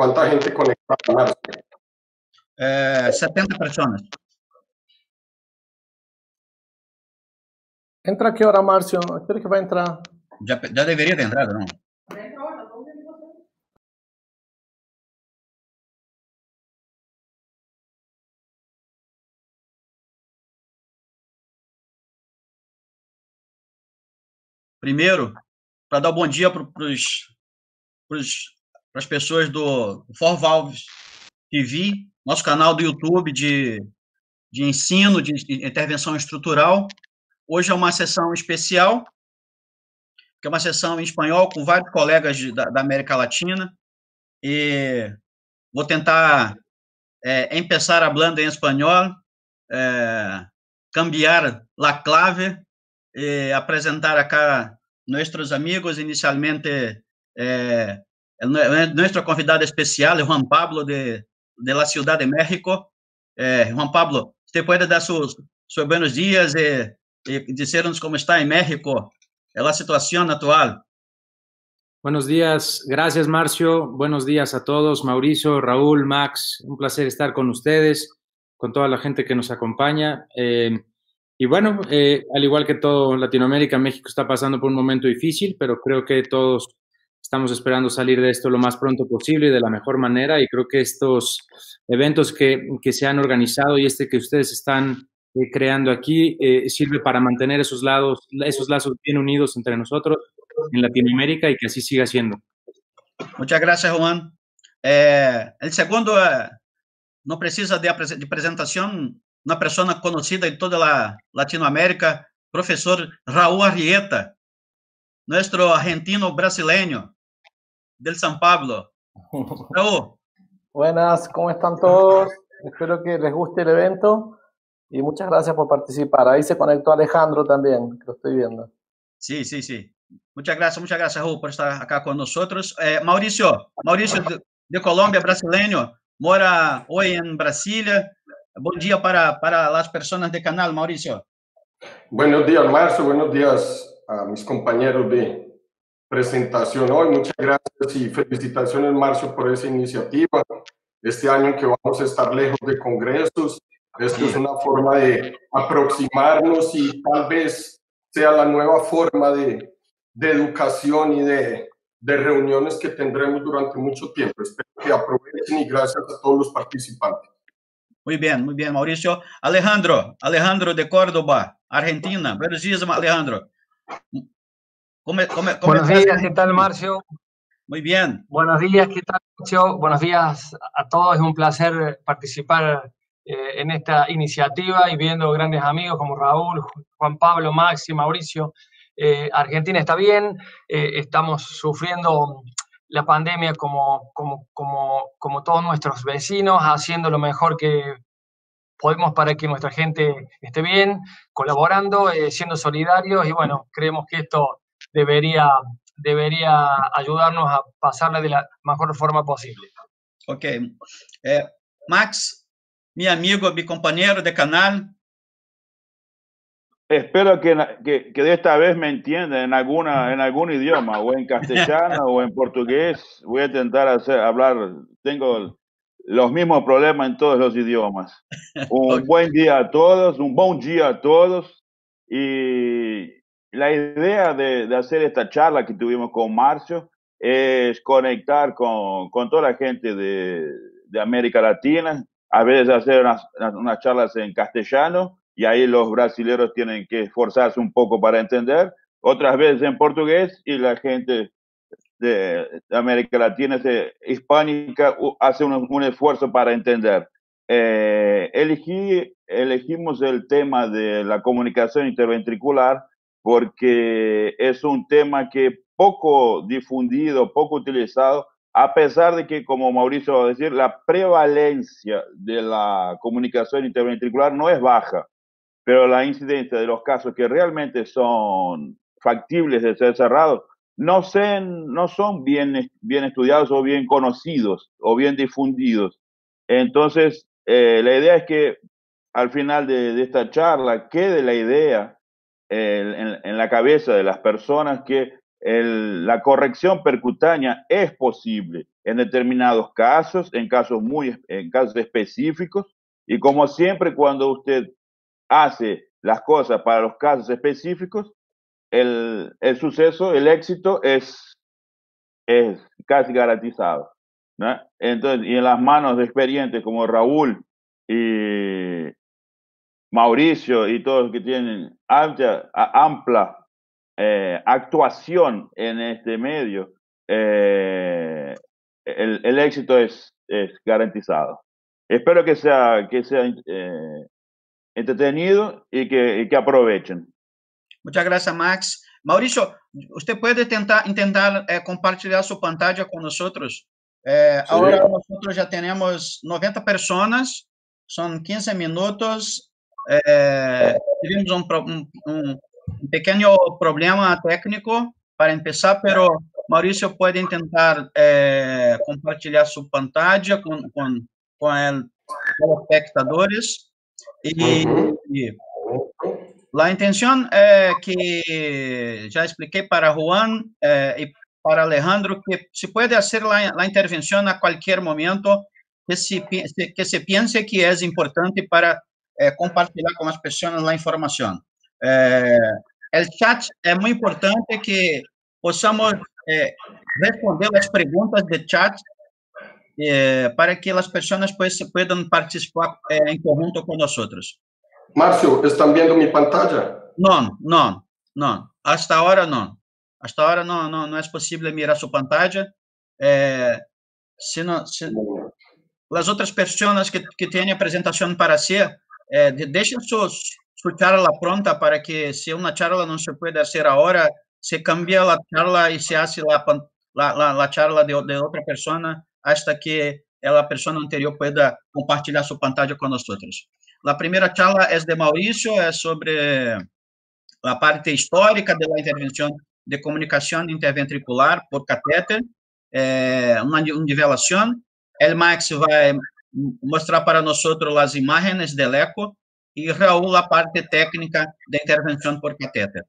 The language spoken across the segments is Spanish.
¿Cuánta gente conectada, Marcio? Eh, 70 personas. ¿Entra a qué hora, Marcio? ¿A qué hora que va a entrar? Ya, ya debería de entrar, ¿no? Primeiro, para dar um bom dia para as pessoas do For Valves TV, nosso canal do YouTube de, de ensino, de intervenção estrutural. Hoje é uma sessão especial, que é uma sessão em espanhol com vários colegas de, da, da, América Latina. E vou tentar é, empezar hablando em espanhol, é, cambiar la clave eh, apresentar acá nuestros amigos, inicialmente eh, nuestro convidado especial, Juan Pablo, de, de la Ciudad de México. Eh, Juan Pablo, usted puede dar sus, sus buenos días y, y decirnos cómo está en México, en la situación actual. Buenos días, gracias Marcio, buenos días a todos, Mauricio, Raúl, Max, un placer estar con ustedes, con toda la gente que nos acompaña. Eh, y bueno, eh, al igual que todo Latinoamérica, México está pasando por un momento difícil, pero creo que todos estamos esperando salir de esto lo más pronto posible y de la mejor manera. Y creo que estos eventos que, que se han organizado y este que ustedes están eh, creando aquí eh, sirve para mantener esos, lados, esos lazos bien unidos entre nosotros en Latinoamérica y que así siga siendo. Muchas gracias, Juan. el segundo no precisa de, de presentación una persona conocida en toda la Latinoamérica, profesor Raúl Arrieta, nuestro argentino brasileño del San Pablo. Raúl. Buenas, ¿cómo están todos? Espero que les guste el evento y muchas gracias por participar. Ahí se conectó Alejandro también, que lo estoy viendo. Sí, sí, sí. Muchas gracias, muchas gracias, Raúl, por estar acá con nosotros. Eh, Mauricio, Mauricio de, de Colombia, brasileño, mora hoy en Brasilia. Buen día para, para las personas de canal, Mauricio. Buenos días, Marcio. Buenos días a mis compañeros de presentación hoy. Muchas gracias y felicitaciones, Marcio, por esa iniciativa. Este año que vamos a estar lejos de congresos, esto es una forma de aproximarnos y tal vez sea la nueva forma de, de educación y de, de reuniones que tendremos durante mucho tiempo. Espero que aprovechen y gracias a todos los participantes. Muy bien, muy bien, Mauricio. Alejandro, Alejandro de Córdoba, Argentina. Buenos días, Alejandro. Buenos días, ¿qué tal, Marcio? Muy bien. Buenos días, ¿qué tal, Marcio? Buenos días a todos. Es un placer participar eh, en esta iniciativa y viendo grandes amigos como Raúl, Juan Pablo, Maxi, Mauricio. Eh, Argentina está bien, eh, estamos sufriendo la pandemia como, como, como, como todos nuestros vecinos, haciendo lo mejor que podemos para que nuestra gente esté bien, colaborando, siendo solidarios y bueno, creemos que esto debería, debería ayudarnos a pasarla de la mejor forma posible. Ok. Eh, Max, mi amigo, mi compañero de canal, Espero que, que, que, de esta vez me entiendan en, alguna, en algún idioma, o en castellano o en portugués. Voy a intentar hacer, hablar, tengo los mismos problemas en todos los idiomas. Un buen día a todos, un buen día a todos. Y la idea de, hacer esta charla que tuvimos con Marcio es conectar con, toda la gente de, América Latina, a veces hacer unas, charlas en castellano y ahí los brasileños tienen que esforzarse un poco para entender, otras veces en portugués y la gente de América Latina, hispánica, hace un, un esfuerzo para entender. Eh, elegí, elegimos el tema de la comunicación interventricular porque es un tema que poco difundido, poco utilizado, a pesar de que, como Mauricio va a decir, la prevalencia de la comunicación interventricular no es baja pero la incidencia de los casos que realmente son factibles de ser cerrados no, no son bien, bien estudiados o bien conocidos o bien difundidos. Entonces, eh, la idea es que al final de, esta charla quede la idea en, en, la cabeza de las personas que el, la corrección percutánea es posible en determinados casos, en casos muy en casos específicos, y como siempre cuando usted hace las cosas para los casos específicos, el, el suceso, el éxito es, es casi garantizado. Entonces, y en las manos de experientes como Raúl y Mauricio y todos que tienen amplia, amplia eh, actuación en este medio, eh, el, el, éxito es, es, garantizado. Espero que sea, que sea eh, entretenido y que, y que aprovechen. Muchas gracias, Max. Mauricio, usted puede tentar, intentar eh, compartilhar su pantalla con nosotros. Eh, sí. Ahora nosotros ya tenemos 90 personas, son 15 minutos. Eh, tuvimos un, un, un, pequeño problema técnico para empezar, pero Mauricio puede intentar eh, compartilhar su pantalla con, con, con, el, con los espectadores. Y, uh -huh. y La intención eh, que ya expliqué para Juan eh, y para Alejandro, que se puede hacer la, la intervención a cualquier momento que se, que se piense que es importante para eh, compartir con las personas la información. el chat es muy importante que possamos responder las preguntas de chat para que las personas pues, puedan participar en conjunto con nosotros. Márcio, ¿están viendo mi pantalla? No, no, no. Hasta ahora no. Hasta ahora no, no, no es posible mirar su pantalla. Eh, sino, si, las otras personas que, que tienen presentación para hacer, eh, dejen su, su charla pronta para que si una charla no se puede hacer ahora, se cambia la charla y se hace la, la, la, la charla de, de otra persona hasta que la persona anterior pueda compartilhar su pantalla con nosotros. La primera charla es de Mauricio, es sobre la parte histórica de la intervención de comunicación interventricular por catéter, eh, una, una. El Max va a mostrar para nosotros las imágenes del eco y Raúl la parte técnica de intervención por catéter.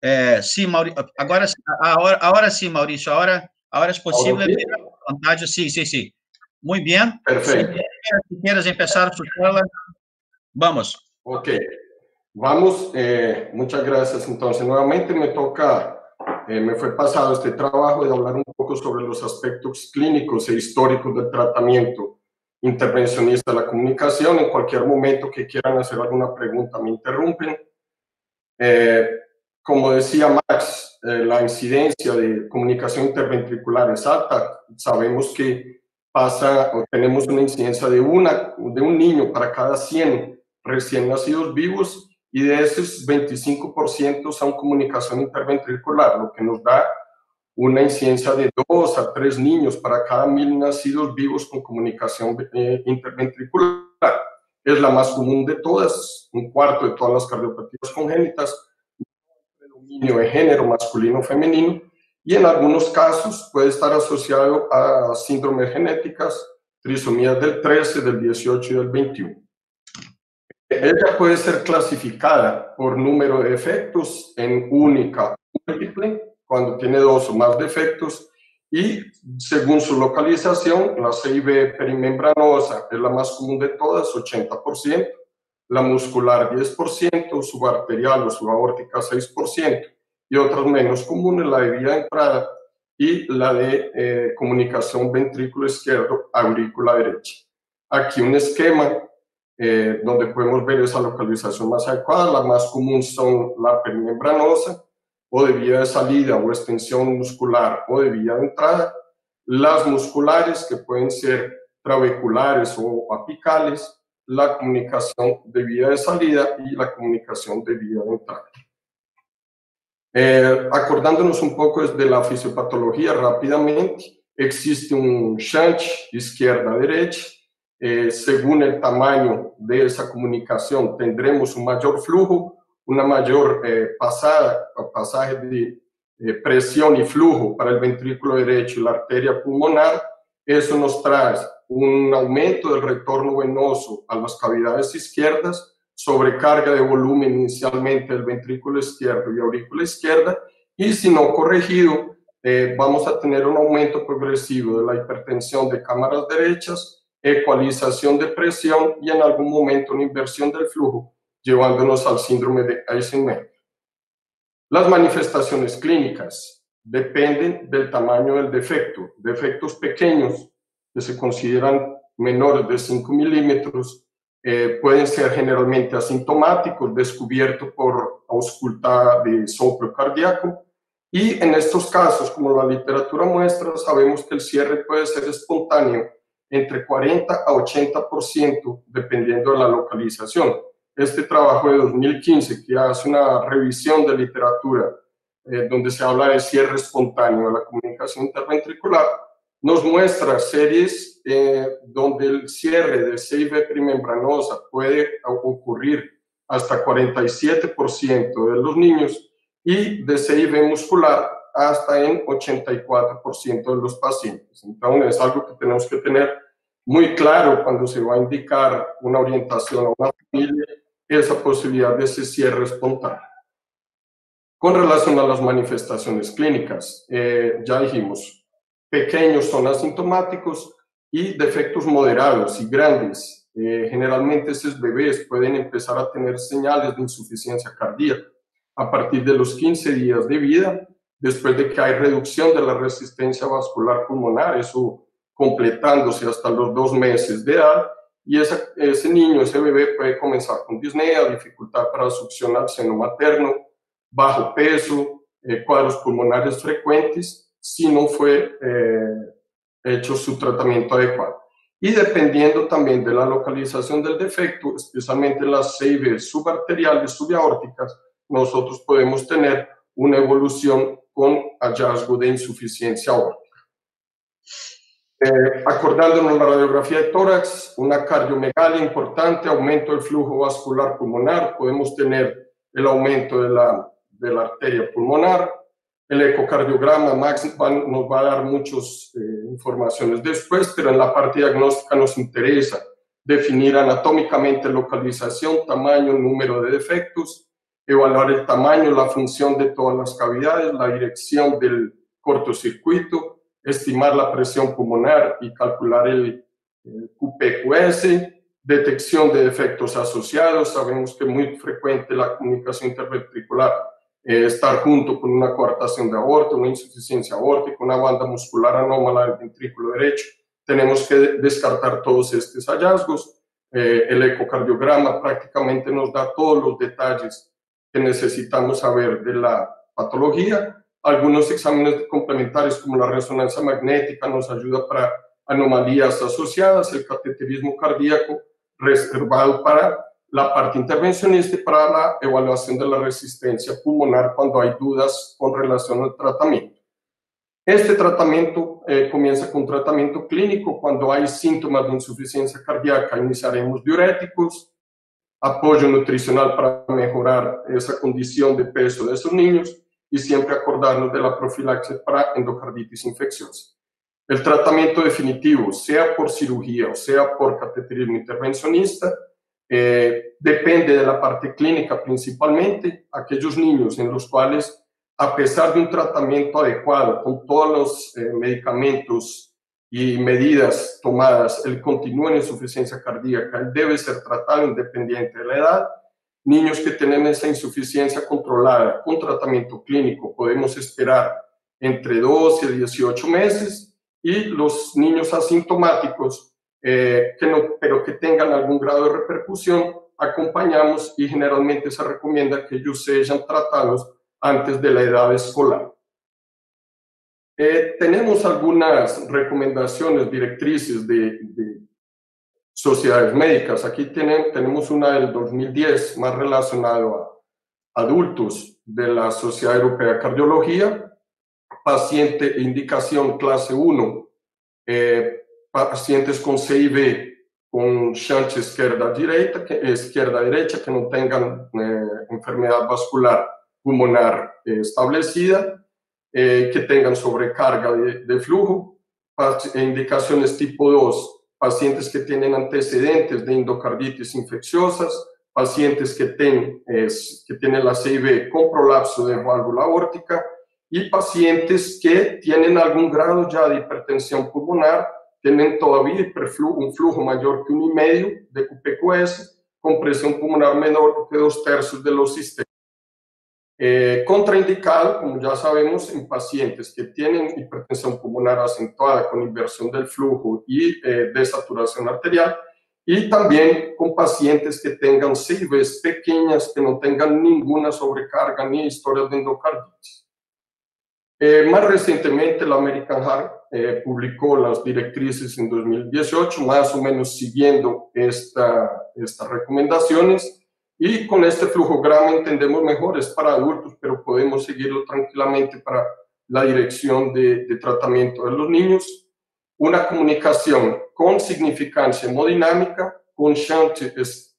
Eh, sí, Mauricio, ahora, ahora, ahora sí, Mauricio, ahora, ahora es posible ver la pantalla. Sí, sí, sí. Muy bien. Perfecto. Si quieres empezar su charla, vamos. Ok, vamos. Eh, muchas gracias. Entonces, nuevamente me toca, eh, me fue pasado este trabajo de hablar un poco sobre los aspectos clínicos e históricos del tratamiento intervencionista de la comunicación. En cualquier momento que quieran hacer alguna pregunta, me interrumpen. Eh, como decía Max, la incidencia de comunicación interventricular es alta. Sabemos que pasa o tenemos una incidencia de, una, de un niño para cada 100 recién nacidos vivos y de esos 25% son comunicación interventricular, lo que nos da una incidencia de 2 a 3 niños para cada mil nacidos vivos con comunicación eh, interventricular. Es la más común de todas, un cuarto de todas las cardiopatías congénitas, predominio de género masculino o femenino, y en algunos casos puede estar asociado a síndromes genéticas, trisomías del 13, del 18 y del 21. Ella puede ser clasificada por número de defectos en única múltiple, cuando tiene dos o más defectos, y según su localización, la CIB perimembranosa es la más común de todas, 80%, la muscular 10%, subarterial o subaórtica 6%, y otras menos comunes, la de vía de entrada y la de eh, comunicación ventrículo izquierdo, aurícula derecha. Aquí un esquema eh, donde podemos ver esa localización más adecuada. La más común son la perimembranosa o de vía de salida o extensión muscular o de vía de entrada. Las musculares que pueden ser trabeculares o apicales, la comunicación de vía de salida y la comunicación de vía de entrada. Eh, acordándonos un poco de la fisiopatología rápidamente, existe un shunt izquierda-derecha, eh, según el tamaño de esa comunicación tendremos un mayor flujo, una mayor eh, pasada, pasaje de eh, presión y flujo para el ventrículo derecho y la arteria pulmonar. Eso nos trae un aumento del retorno venoso a las cavidades izquierdas, sobrecarga de volumen inicialmente del ventrículo izquierdo y aurícula izquierda, y si no corregido, eh, vamos a tener un aumento progresivo de la hipertensión de cámaras derechas, ecualización de presión y en algún momento una inversión del flujo, llevándonos al síndrome de Eisenmenger. Las manifestaciones clínicas dependen del tamaño del defecto. Defectos pequeños que se consideran menores de 5 milímetros eh, pueden ser generalmente asintomáticos, descubiertos por ausculta de soplo cardíaco, y en estos casos, como la literatura muestra, sabemos que el cierre puede ser espontáneo entre 40 a 80%, dependiendo de la localización. Este trabajo de 2015, que hace una revisión de literatura, eh, donde se habla de cierre espontáneo de la comunicación interventricular, nos muestra series eh, donde el cierre de CIV primembranosa puede ocurrir hasta 47% de los niños y de CIV muscular hasta en 84% de los pacientes. Entonces es algo que tenemos que tener muy claro cuando se va a indicar una orientación a una familia, esa posibilidad de ese cierre espontáneo. Con relación a las manifestaciones clínicas, eh, ya dijimos, pequeños son asintomáticos y defectos moderados y grandes. Eh, generalmente esos bebés pueden empezar a tener señales de insuficiencia cardíaca a partir de los 15 días de vida, después de que hay reducción de la resistencia vascular pulmonar, eso completándose hasta los dos meses de edad, y ese niño, ese bebé puede comenzar con disnea, dificultad para succionar seno materno, bajo peso, eh, pulmonares frecuentes, si no fue eh, hecho su tratamiento adecuado. Y dependiendo también de la localización del defecto, especialmente las CIV subarteriales, subaórticas, nosotros podemos tener una evolución con hallazgo de insuficiencia aórtica. Eh, acordándonos la radiografía de tórax, una cardiomegalia importante, aumento del flujo vascular pulmonar, podemos tener el aumento de la, de la arteria pulmonar, el ecocardiograma, Max nos va a dar muchas eh, informaciones después, pero en la parte diagnóstica nos interesa definir anatómicamente localización, tamaño, número de defectos, evaluar el tamaño, la función de todas las cavidades, la dirección del cortocircuito, estimar la presión pulmonar y calcular el, QPQS, detección de defectos asociados. Sabemos que muy frecuente la comunicación interventricular eh, estar junto con una coartación de aorta, una insuficiencia aórtica, una banda muscular anómala del ventrículo derecho. Tenemos que descartar todos estos hallazgos. Eh, el ecocardiograma prácticamente nos da todos los detalles que necesitamos saber de la patología. Algunos exámenes complementarios como la resonancia magnética nos ayuda para anomalías asociadas, el cateterismo cardíaco reservado para la parte intervencionista y para la evaluación de la resistencia pulmonar cuando hay dudas con relación al tratamiento. Este tratamiento eh, comienza con tratamiento clínico. Cuando hay síntomas de insuficiencia cardíaca, iniciaremos diuréticos, apoyo nutricional para mejorar esa condición de peso de esos niños y siempre acordarnos de la profilaxis para endocarditis infecciosa. El tratamiento definitivo, sea por cirugía o sea por cateterismo intervencionista, eh, depende de la parte clínica principalmente, aquellos niños en los cuales, a pesar de un tratamiento adecuado con todos los eh, medicamentos y medidas tomadas, él continúa en insuficiencia cardíaca, él debe ser tratado independiente de la edad. Niños que tienen esa insuficiencia controlada con tratamiento clínico, podemos esperar entre 12 y 18 meses y los niños asintomáticos, eh, que no, pero que tengan algún grado de repercusión, acompañamos y generalmente se recomienda que ellos sean tratados antes de la edad escolar. Eh, tenemos algunas recomendaciones directrices de, sociedades médicas. Aquí tenemos una del 2010 más relacionado a adultos de la Sociedad Europea de Cardiología, paciente indicación clase 1, eh, pacientes con CIV con shunt izquierda derecha, que, no tengan eh, enfermedad vascular pulmonar establecida, eh, que tengan sobrecarga de, flujo, indicaciones tipo 2, pacientes que tienen antecedentes de endocarditis infecciosas, pacientes que, ten, que tienen la CIV con prolapso de válvula aórtica y pacientes que tienen algún grado ya de hipertensión pulmonar, tienen todavía un flujo mayor que un y medio de QPQS, con presión pulmonar menor que dos tercios de los sistemas. Eh, contraindicado, como ya sabemos, en pacientes que tienen hipertensión pulmonar acentuada con inversión del flujo y eh, desaturación arterial, y también con pacientes que tengan CIVs pequeñas, que no tengan ninguna sobrecarga ni historia de endocarditis. Eh, más recientemente, la American Heart eh, publicó las directrices en 2018, más o menos siguiendo esta, estas recomendaciones, y con este flujograma entendemos mejor, es para adultos, pero podemos seguirlo tranquilamente para la dirección de, de tratamiento de los niños. Una comunicación con significancia hemodinámica, con shunt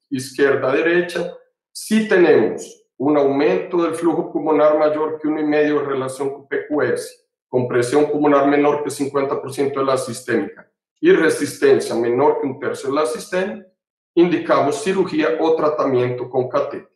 izquierda-derecha, si tenemos un aumento del flujo pulmonar mayor que 1,5 en relación con PQS, con presión pulmonar menor que 50% de la sistémica y resistencia menor que un tercio de la sistémica, indicamos cirugía o tratamiento con catéter.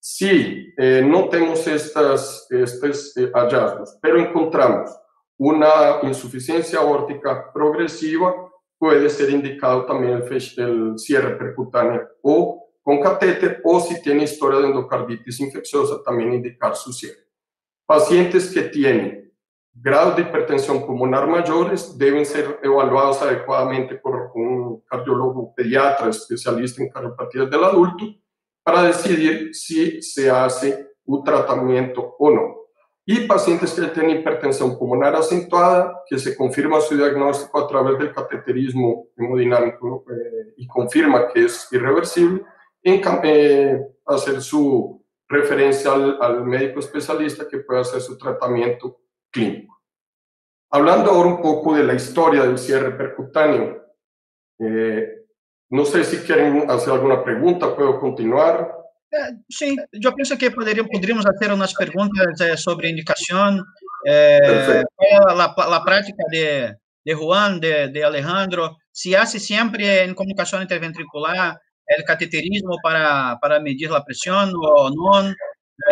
Si eh, no tenemos estas, estos eh, hallazgos, pero encontramos una insuficiencia aórtica progresiva, puede ser indicado también el, el cierre percutáneo o con catéter o si tiene historia de endocarditis infecciosa, también indicar su cierre. Pacientes que tienen grados de hipertensión pulmonar mayores deben ser evaluados adecuadamente por cardiólogo pediatra especialista en cardiopatías del adulto para decidir si se hace un tratamiento o no. Y pacientes que tienen hipertensión pulmonar acentuada, que se confirma su diagnóstico a través del cateterismo hemodinámico eh, y confirma que es irreversible, en eh, hacer su referencia al, médico especialista que pueda hacer su tratamiento clínico. Hablando ahora un poco de la historia del cierre percutáneo, eh, no sé si quieren hacer alguna pregunta, puedo continuar. Eh, sí, yo pienso que podríamos hacer unas preguntas sobre indicación. la, la, práctica de, de Juan, de, de Alejandro, se hace siempre en comunicación interventricular el cateterismo para, para medir la presión o no,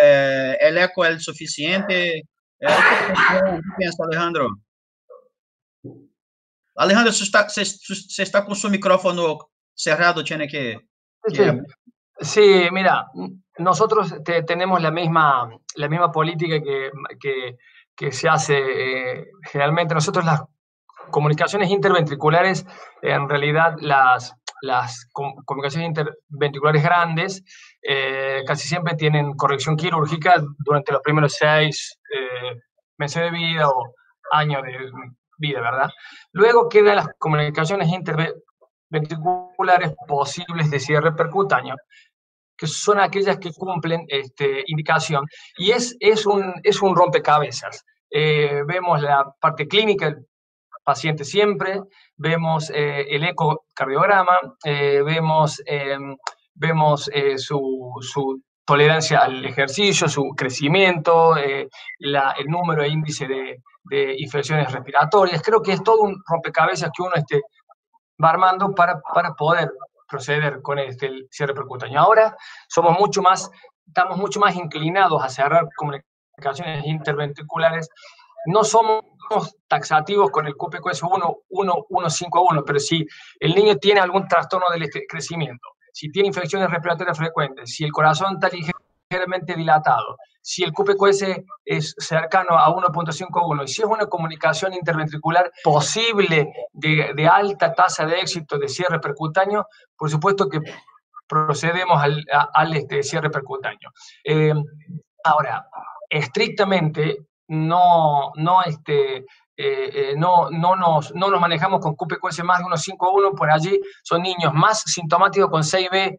eh, el eco es suficiente. Eh, ¿Qué piensa Alejandro? Alejandro, se está, se, se está con su micrófono cerrado, tiene que... Sí, sí mira, nosotros te, tenemos la misma, la misma política que, que, que se hace eh, generalmente. Nosotros las comunicaciones interventriculares, en realidad las, las comunicaciones interventriculares grandes eh, casi siempre tienen corrección quirúrgica durante los primeros seis eh, meses de vida o años de vida, ¿verdad? Luego quedan las comunicaciones interventriculares posibles de cierre percutáneo, que son aquellas que cumplen este, indicación, y es, es, un, es un rompecabezas. Eh, vemos la parte clínica, el paciente siempre, vemos eh, el ecocardiograma, eh, vemos, em, vemos eh, su, su, tolerancia al ejercicio, su crecimiento, el número e índice de, de, infecciones respiratorias. Creo que es todo un rompecabezas que uno este, va armando para, para poder proceder con este, el cierre percutáneo. Ahora somos mucho más, estamos mucho más inclinados a cerrar comunicaciones interventriculares. No somos taxativos con el QPQS 1, 1, 1, 5 1, pero si el niño tiene algún trastorno del este, crecimiento, si tiene infecciones respiratorias frecuentes, si el corazón está ligeramente dilatado, si el QPQS es cercano a 1.51 y si es una comunicación interventricular posible de, alta tasa de éxito de cierre percutáneo, por supuesto que procedemos al, este, cierre percutáneo. Eh, ahora, estrictamente no, no, este, eh, eh, no, no, nos, no nos manejamos con QPQS más de 1.5.1, por allí son niños más sintomáticos con 6B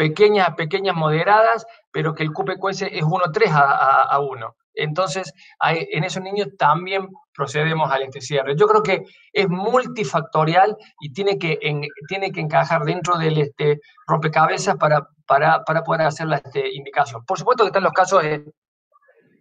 pequeñas, pequeñas moderadas, pero que el QPQS es 1.3 a, a, 1. Entonces, en esos niños también procedemos al este cierre. Yo creo que es multifactorial y tiene que, tiene que encajar dentro del este, rompecabezas para, para, para poder hacer la este, indicación. Por supuesto que están los casos de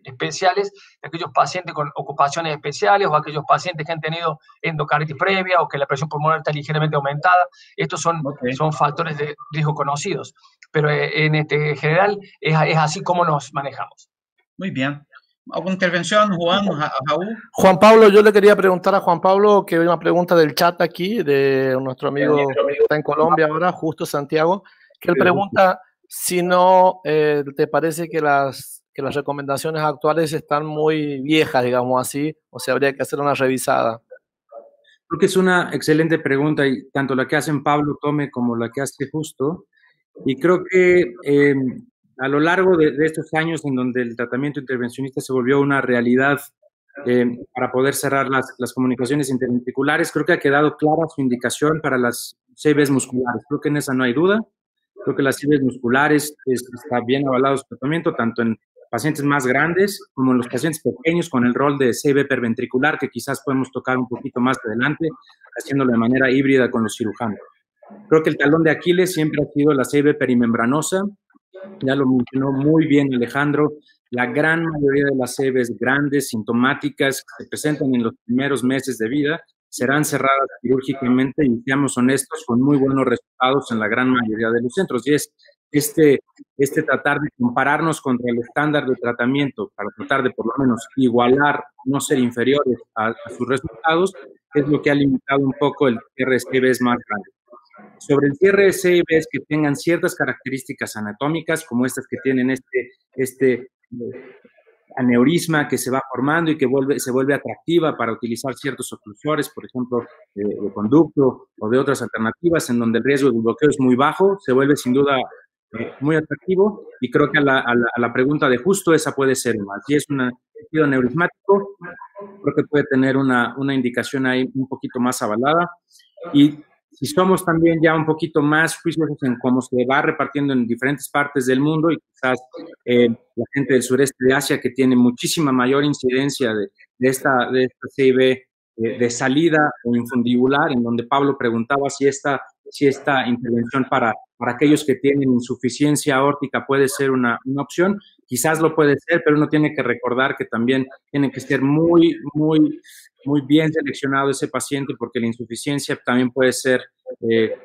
especiales, aquellos pacientes con ocupaciones especiales o aquellos pacientes que han tenido endocarditis previa o que la presión pulmonar está ligeramente aumentada. Estos son, son factores de riesgo conocidos, pero eh, en este general es, es así como nos manejamos. Muy bien. alguna intervención, Juan, Raúl? Juan Pablo, yo le quería preguntar a Juan Pablo, que hay una pregunta del chat aquí, de nuestro amigo que está en Colombia ahora, justo Santiago, que él pregunta si no eh, te parece que las, que las recomendaciones actuales están muy viejas, digamos así, o sea, habría que hacer una revisada. Creo que es una excelente pregunta, y tanto la que hacen Pablo Tome como la que hace Justo. Y creo que eh, a lo largo de, estos años en donde el tratamiento intervencionista se volvió una realidad eh, para poder cerrar las, las, comunicaciones interventriculares, creo que ha quedado clara su indicación para las CBs musculares. Creo que en esa no hay duda. Creo que las CBs musculares está bien avalado su tratamiento, tanto en pacientes más grandes como en los pacientes pequeños con el rol de CB perventricular, que quizás podemos tocar un poquito más adelante, haciéndolo de manera híbrida con los cirujanos. Creo que el talón de Aquiles siempre ha sido la CB perimembranosa, ya lo mencionó muy bien Alejandro, la gran mayoría de las CBs grandes, sintomáticas, que se presentan en los primeros meses de vida, serán cerradas quirúrgicamente y seamos honestos, con muy buenos resultados en la gran mayoría de los centros. Y es este, este tratar de compararnos contra el estándar de tratamiento para tratar de por lo menos igualar, no ser inferiores a, sus resultados, es lo que ha limitado un poco el RSCBs más grande. Sobre el de CIBs que tengan ciertas características anatómicas, como estas que tienen este, este eh, aneurisma que se va formando y que vuelve, se vuelve atractiva para utilizar ciertos oclusores, por ejemplo, de, conducto o de otras alternativas, en donde el riesgo de bloqueo es muy bajo, se vuelve sin duda eh, muy atractivo y creo que a la, a, la, pregunta de justo esa puede ser más. Si es un tejido neurismático, creo que puede tener una, una indicación ahí un poquito más avalada. Y si somos también ya un poquito más juiciosos en cómo se va repartiendo en diferentes partes del mundo y quizás eh, la gente del sureste de Asia que tiene muchísima mayor incidencia de, de esta, de esta CIB eh, de salida o infundibular, en donde Pablo preguntaba si esta, si esta intervención para, para aquellos que tienen insuficiencia aórtica puede ser una, una opción. Quizás lo puede ser, pero uno tiene que recordar que también tiene que ser muy, muy muy bien seleccionado ese paciente porque la insuficiencia también puede ser eh,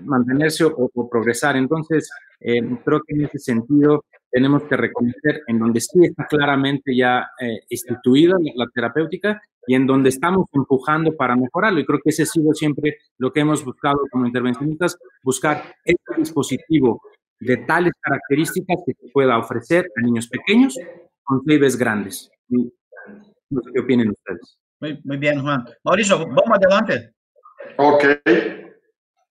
mantenerse o, progresar. Entonces, eh, creo que en ese sentido tenemos que reconocer en donde sí está claramente ya eh, instituida la, terapéutica y en donde estamos empujando para mejorarlo. Y creo que ese ha sido siempre lo que hemos buscado como intervencionistas, buscar este dispositivo de tales características que se pueda ofrecer a niños pequeños con CIBs grandes. No sé qué opinen ustedes. Muy, muy bien, Juan. Mauricio, vamos adelante. Ok.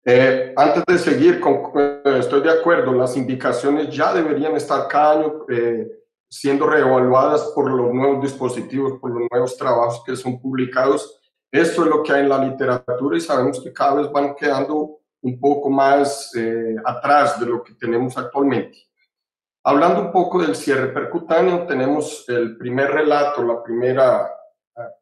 Eh, antes de seguir, con, eh, estoy de acuerdo, las indicaciones ya deberían estar cada año eh, siendo reevaluadas por los nuevos dispositivos, por los nuevos trabajos que son publicados. Esto es lo que hay en la literatura y sabemos que cada vez van quedando un poco más atrás de lo que tenemos actualmente. Hablando un poco del cierre percutáneo, tenemos el primer relato, la primera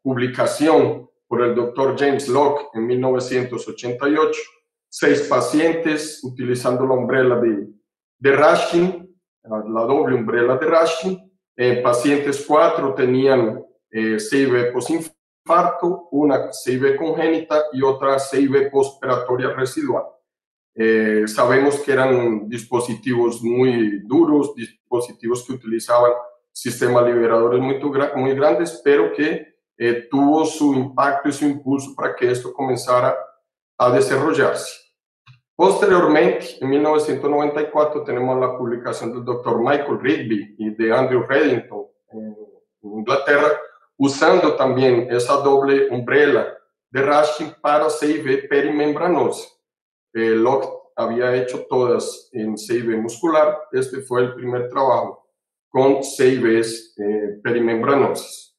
publicación por el doctor James Locke en 1988, seis pacientes utilizando la umbrella de, de Raskin, la doble umbrella de Raskin. Eh, pacientes cuatro tenían eh, CIV posinfarto, una CIV congénita y otra CIV postoperatoria residual. Eh, sabemos que eran dispositivos muy duros, dispositivos que utilizaban sistemas liberadores muy, muy grandes, pero que eh, tuvo su impacto y su impulso para que esto comenzara a desarrollarse. Posteriormente, en 1994, tenemos la publicación del doctor Michael Rigby y de Andrew Reddington en Inglaterra, usando también esa doble umbrella de Rashkin para CIV perimembranosa. Eh, Locke había hecho todas en CIV muscular, este fue el primer trabajo con CIVs eh, perimembranosas.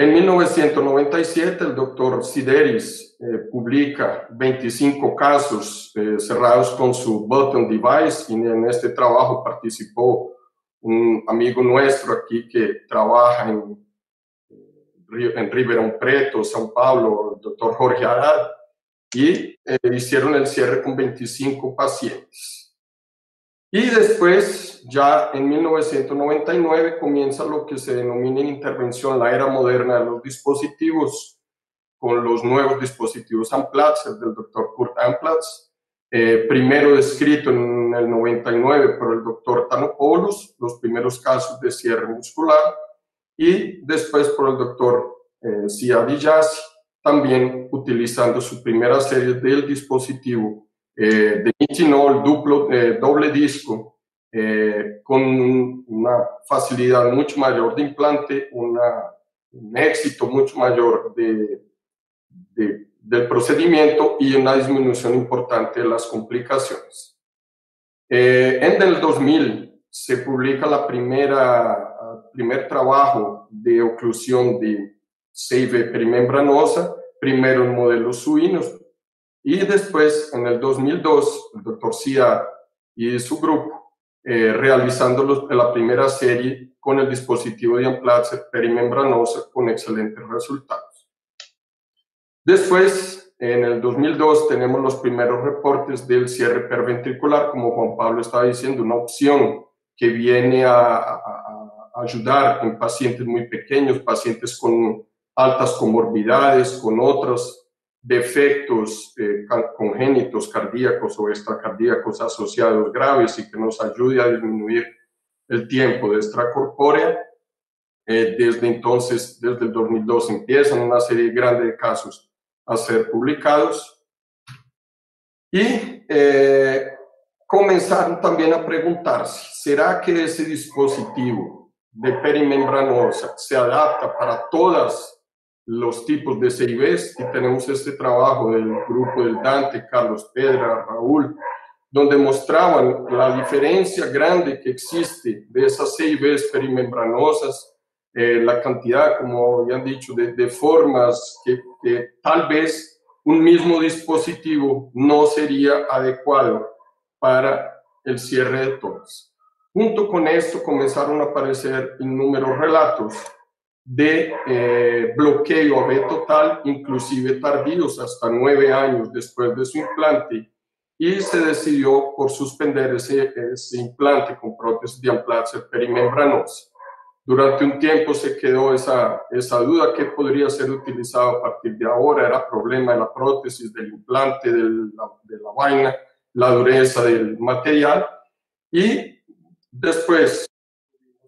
En 1997, el doctor Sideris eh, publica 25 casos eh, cerrados con su button device y en este trabajo participó un amigo nuestro aquí que trabaja en, en Ribeirão Preto, São Paulo, el doctor Jorge Arad, y eh, hicieron el cierre con 25 pacientes. Y después, ya en 1999, comienza lo que se denomina en intervención la era moderna de los dispositivos, con los nuevos dispositivos Amplatz, el del doctor Kurt Amplatz, eh, primero descrito en el 99 por el doctor Tanopoulos, los primeros casos de cierre muscular, y después por el doctor eh, Sia también utilizando su primera serie del dispositivo eh, de nitinol duplo, eh, doble disco, con una facilidad mucho mayor de implante, una, un éxito mucho mayor de, de del procedimiento y una disminución importante de las complicaciones. Eh, en el 2000 se publica la primera primer trabajo de oclusión de seive perimembranosa, primero en modelos suinos y después en el 2002 el doctor Cia y su grupo eh, realizando la primera serie con el dispositivo de Amplatzer perimembranosa con excelentes resultados. Después, en el 2002, tenemos los primeros reportes del cierre perventricular, como Juan Pablo estaba diciendo, una opción que viene a, ayudar en pacientes muy pequeños, pacientes con altas comorbidades, con otros defectos eh, congénitos cardíacos o extracardíacos asociados graves y que nos ayude a disminuir el tiempo de extracorpórea. Eh, desde entonces, desde el 2002, empiezan una serie grande de casos a ser publicados. Y eh, comenzaron también a preguntarse, ¿será que ese dispositivo de perimembranosa se adapta para todos los tipos de CIVs? Y tenemos este trabajo del grupo del Dante, Carlos Pedra, Raúl, donde mostraban la diferencia grande que existe de esas CIVs perimembranosas eh, la cantidad, como habían dicho, de, formas que, tal vez un mismo dispositivo no sería adecuado para el cierre de todas. Junto con esto comenzaron a aparecer innumerables relatos de eh, bloqueo B total, inclusive tardíos, hasta nueve años después de su implante, y se decidió por suspender ese, ese implante con prótesis de Amplatzer perimembranosa. Durante un tiempo se quedó esa, esa duda que podría ser utilizado a partir de ahora, era problema de la prótesis, del implante, de la vaina, la dureza del material y después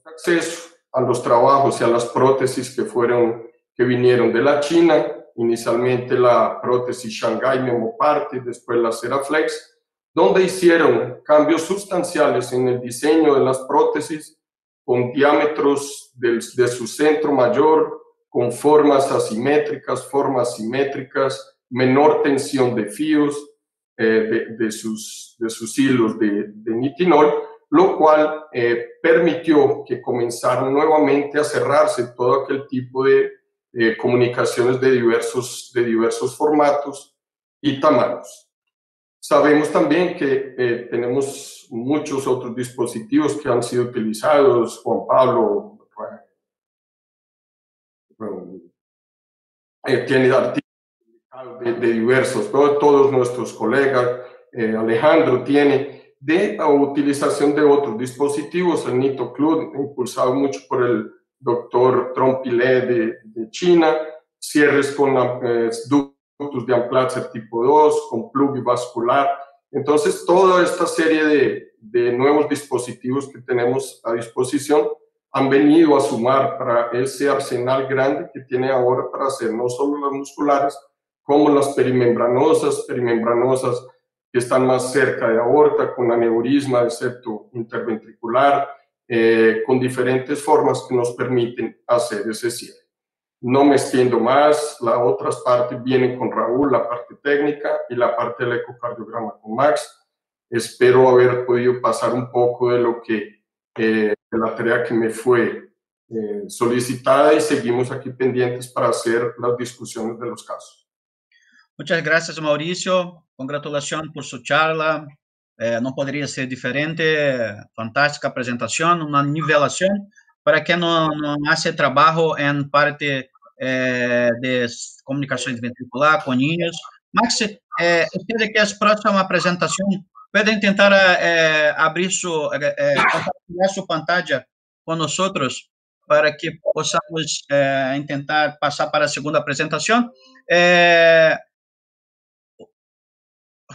acceso a los trabajos y a las prótesis que fueron que vinieron de la China, inicialmente la prótesis Shanghai Memoparte, después la Ceraflex, donde hicieron cambios sustanciales en el diseño de las prótesis con diámetros de su centro mayor, con formas asimétricas, formas simétricas, menor tensión de fíos eh, de, sus, de sus hilos de, nitinol, lo cual eh, permitió que comenzaran nuevamente a cerrarse todo aquel tipo de eh, comunicaciones de diversos, de diversos formatos y tamaños. Sabemos también que eh, tenemos muchos otros dispositivos que han sido utilizados, Juan Pablo eh, tiene artículos de, diversos, todos nuestros colegas, eh, Alejandro tiene, de utilización de otros dispositivos, el Nito Club, impulsado mucho por el doctor Trompilé de, de China, cierres con eh, de Amplatzer tipo 2, con plug vascular. Entonces, toda esta serie de, de, nuevos dispositivos que tenemos a disposición han venido a sumar para ese arsenal grande que tiene ahora para hacer no solo las musculares, como las perimembranosas, perimembranosas que están más cerca de aorta, con aneurisma de septo interventricular, eh, con diferentes formas que nos permiten hacer ese cierre. No me extiendo más, las otras partes vienen con Raúl, la parte técnica y la parte del ecocardiograma con Max. Espero haber podido pasar un poco de lo que, eh, de la tarea que me fue eh, solicitada y seguimos aquí pendientes para hacer las discusiones de los casos. Muchas gracias, Mauricio. Congratulaciones por su charla. Eh, no podría ser diferente. Fantástica presentación, una nivelación para quem não, não hace trabalho em parte eh, de comunicações ventricular com ninhos. Max, eh, usted que a próxima apresentação, podem tentar eh, abrir sua, eh, compartilhar sua pantalla com nós para que possamos eh, tentar passar para a segunda apresentação.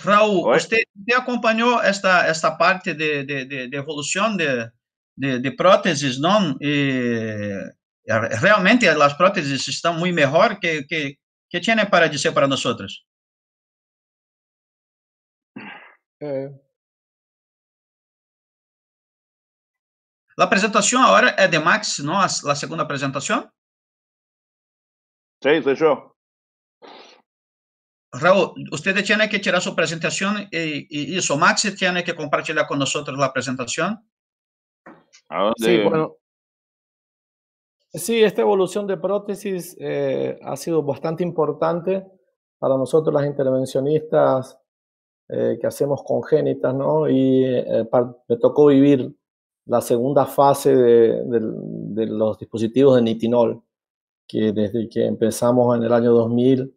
Eh, Raúl, usted, acompañó esta, esta parte de, de, de evolución de, de, prótesis, ¿no? realmente las prótesis están muy mejor. ¿Qué, qué, qué tiene para decir para nosotros? Eh. La presentación ahora es de Max, ¿no? La segunda presentación. Sí, soy yo. Raúl, usted tiene que tirar su presentación y, eso, Max tiene que compartir con nosotros la presentación. Sí, bueno. Sí, esta evolución de prótesis eh, ha sido bastante importante para nosotros las intervencionistas eh, que hacemos congénitas, ¿no? Y eh, me tocó vivir la segunda fase de, de los dispositivos de nitinol, que desde que empezamos en el año 2000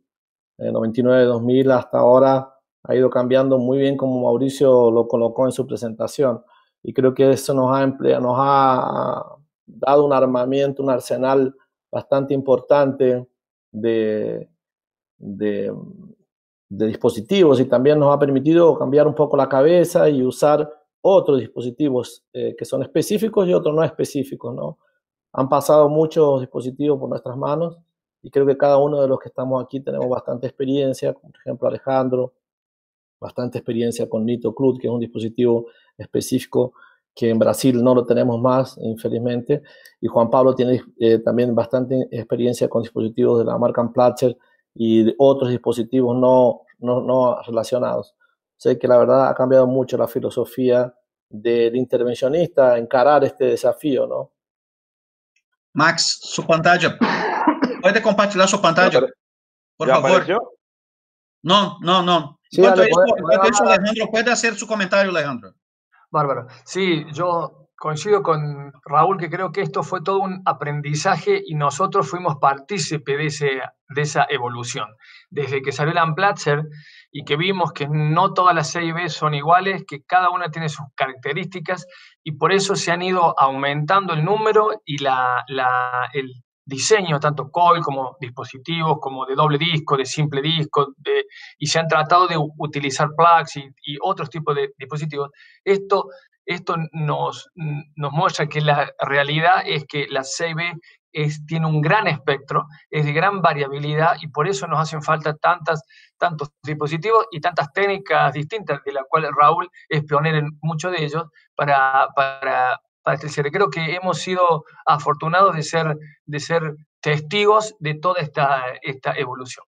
99-2000 hasta ahora ha ido cambiando muy bien como Mauricio lo colocó en su presentación. Y creo que eso nos ha, nos ha dado un armamento, un arsenal bastante importante de, de, dispositivos y también nos ha permitido cambiar un poco la cabeza y usar otros dispositivos eh, que son específicos y otros no específicos. ¿no? Han pasado muchos dispositivos por nuestras manos y creo que cada uno de los que estamos aquí tenemos bastante experiencia, por ejemplo Alejandro, bastante experiencia con Nito Cloud, que es un dispositivo específico que en Brasil no lo tenemos más, infelizmente, y Juan Pablo tiene eh, también bastante experiencia con dispositivos de la marca Platcher y de otros dispositivos no, no, no relacionados. Sé que la verdad ha cambiado mucho la filosofía del intervencionista encarar este desafío, ¿no? Max, su pantalla. ¿Puede compartir su pantalla? Por favor. No, no, no. Sí, Alejandro, puede hacer su comentario, Alejandro. Bárbaro. Sí, yo coincido con Raúl que creo que esto fue todo un aprendizaje y nosotros fuimos partícipes de, ese, de esa evolución. Desde que salió el Amplatzer y que vimos que no todas las CIB son iguales, que cada una tiene sus características y por eso se han ido aumentando el número y la, la, el, diseño, tanto coil como dispositivos, como de doble disco, de simple disco, y se han tratado de utilizar plugs y, otros tipos de dispositivos. Esto, esto nos, nos muestra que la realidad es que la CB es, tiene un gran espectro, es de gran variabilidad y por eso nos hacen falta tantas, tantos dispositivos y tantas técnicas distintas, de las cuales Raúl es pionero en muchos de ellos, para, para, Creo que hemos sido afortunados de ser, de ser testigos de toda esta, esta evolución.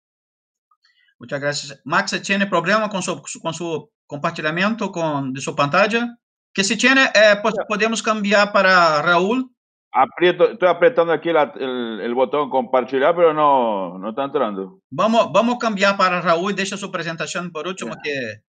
Muchas gracias. Max, ¿tiene problema con su, con su compartilamiento con, de su pantalla? Que si tiene, eh, pues podemos cambiar para Raúl. Aprieto, estoy apretando aquí el, el, botón compartir, pero no, no está entrando. Vamos, vamos a cambiar para Raúl. Deja su presentación por último, que,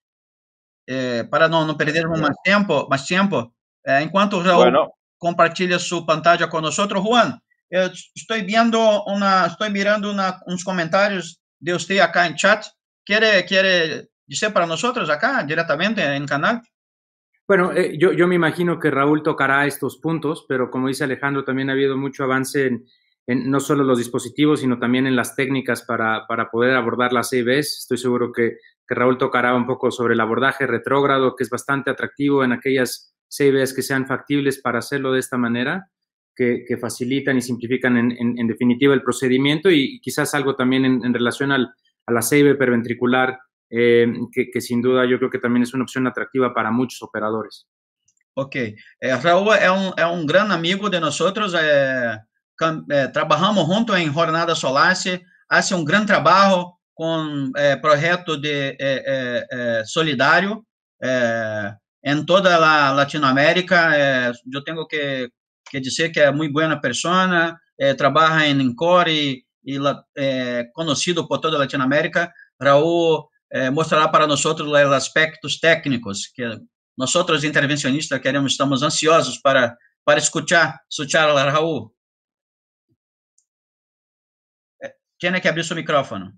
eh, para no, no perder más tiempo. Más tiempo. É, enquanto o Raul bueno. compartilha sua pantalla com nós, Juan, eu estou vendo uma, estou mirando uma, uns comentários de você acá em chat. ¿Quiere, quiere dizer para nosotros acá directamente en el canal? Bueno, eh, yo, yo, me imagino que Raúl tocará estos puntos, pero como dice Alejandro, también ha habido mucho avance en, en no solo los dispositivos, sino también en las técnicas para, para poder abordar las CBS. Estoy seguro que, que Raúl tocará un poco sobre el abordaje retrógrado, que es bastante atractivo en aquellas CBs que sean factibles para hacerlo de esta manera, que, facilitan y simplifican en, definitiva el procedimiento y quizás algo también en, relación al, a la CB perventricular, eh, que, sin duda yo creo que también es una opción atractiva para muchos operadores. Ok. Eh, Raúl es un, es un, gran amigo de nosotros. Eh, trabajamos juntos en Jornada Solace. Hace un gran trabajo con proyectos de solidario en toda la Latinoamérica. Eh, yo tengo que, que, decir que es muy buena persona, eh, trabaja en Encore y, la, eh, conocido por toda Latinoamérica. Raúl mostrará para nosotros os aspectos técnicos que nosotros intervencionistas queremos, estamos ansiosos para para escuchar su charla, Raúl. Tiene que abrir su micrófono.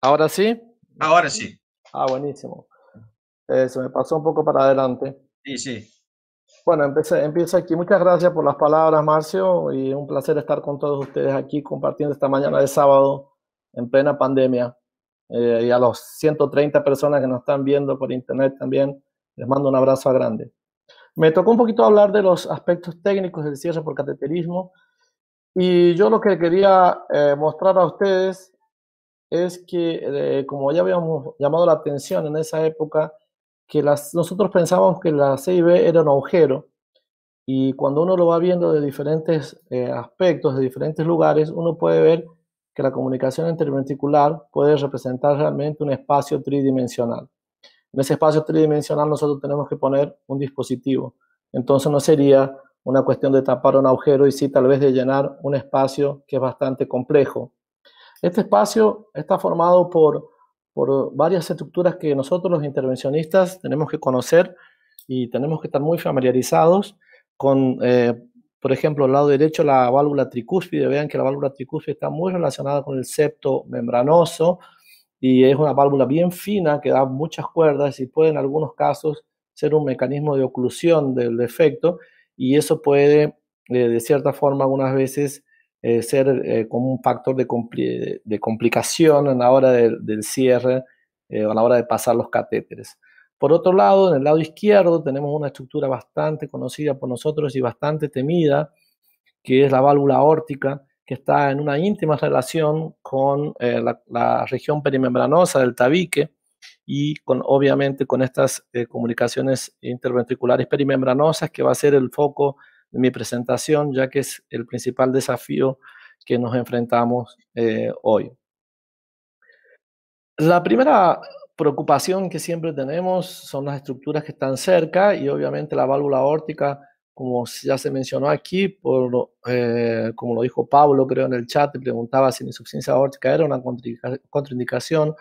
¿Ahora sí? Ahora sí. Ah, buenísimo. Eh, se me pasó un poco para adelante. Sí, sí. Bueno, empiezo aquí. Muchas gracias por las palabras, Marcio, y un placer estar con todos ustedes aquí compartiendo esta mañana de sábado en plena pandemia. Eh, y a los 130 personas que nos están viendo por internet también, les mando un abrazo grande. Me tocó un poquito hablar de los aspectos técnicos del cierre por cateterismo, y yo lo que quería eh, mostrar a ustedes es que, eh, como ya habíamos llamado la atención en esa época, que las, nosotros pensábamos que la CIB era un agujero y cuando uno lo va viendo de diferentes eh, aspectos, de diferentes lugares, uno puede ver que la comunicación interventricular puede representar realmente un espacio tridimensional. En ese espacio tridimensional nosotros tenemos que poner un dispositivo. Entonces no sería una cuestión de tapar un agujero y sí tal vez de llenar un espacio que es bastante complejo. Este espacio está formado por por varias estructuras que nosotros los intervencionistas tenemos que conocer y tenemos que estar muy familiarizados con, eh, por ejemplo, el lado derecho, la válvula tricúspide. Vean que la válvula tricúspide está muy relacionada con el septo membranoso y es una válvula bien fina que da muchas cuerdas y puede en algunos casos ser un mecanismo de oclusión del defecto y eso puede, eh, de cierta forma, algunas veces eh, ser eh, como un factor de, de, complicación en la hora del cierre eh, o a la hora de pasar los catéteres. Por otro lado, en el lado izquierdo tenemos una estructura bastante conocida por nosotros y bastante temida, que es la válvula aórtica, que está en una íntima relación con la, la, región perimembranosa del tabique y con, obviamente con estas comunicaciones interventriculares perimembranosas, que va a ser el foco de mi presentación, ya que es el principal desafío que nos enfrentamos eh, hoy. La primera preocupación que siempre tenemos son las estructuras que están cerca y obviamente la válvula aórtica, como ya se mencionó aquí, por, eh, como lo dijo Pablo, creo en el chat, preguntaba si la insuficiencia aórtica era una contraindicación.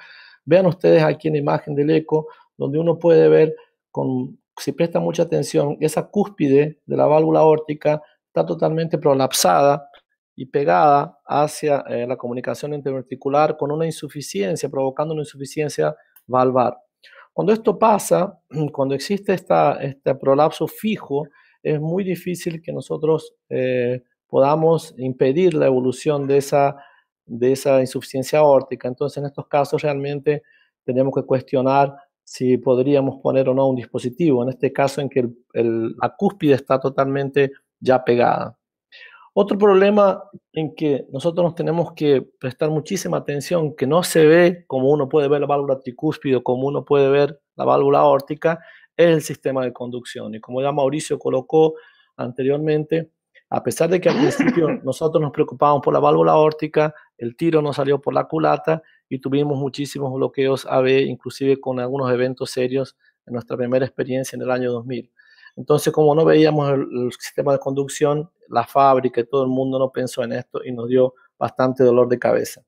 Vean ustedes aquí en la imagen del eco, donde uno puede ver con si presta mucha atención, esa cúspide de la válvula aórtica está totalmente prolapsada y pegada hacia eh, la comunicación interventricular con una insuficiencia, provocando una insuficiencia valvar. Cuando esto pasa, cuando existe este prolapso fijo, es muy difícil que nosotros eh, podamos impedir la evolución de esa, de esa insuficiencia aórtica. Entonces, en estos casos realmente tenemos que cuestionar si podríamos poner o no un dispositivo, en este caso en que la cúspide está totalmente ya pegada. Otro problema en que nosotros nos tenemos que prestar muchísima atención, que no se ve como uno puede ver la válvula tricúspide, como uno puede ver la válvula aórtica, es el sistema de conducción. Y como ya Mauricio colocó anteriormente, a pesar de que al principio nosotros nos preocupábamos por la válvula aórtica, el tiro no salió por la culata y tuvimos muchísimos bloqueos AB, inclusive con algunos eventos serios en nuestra primera experiencia en el año 2000. Entonces, como no veíamos el, sistema de conducción, la fábrica y todo el mundo no pensó en esto y nos dio bastante dolor de cabeza.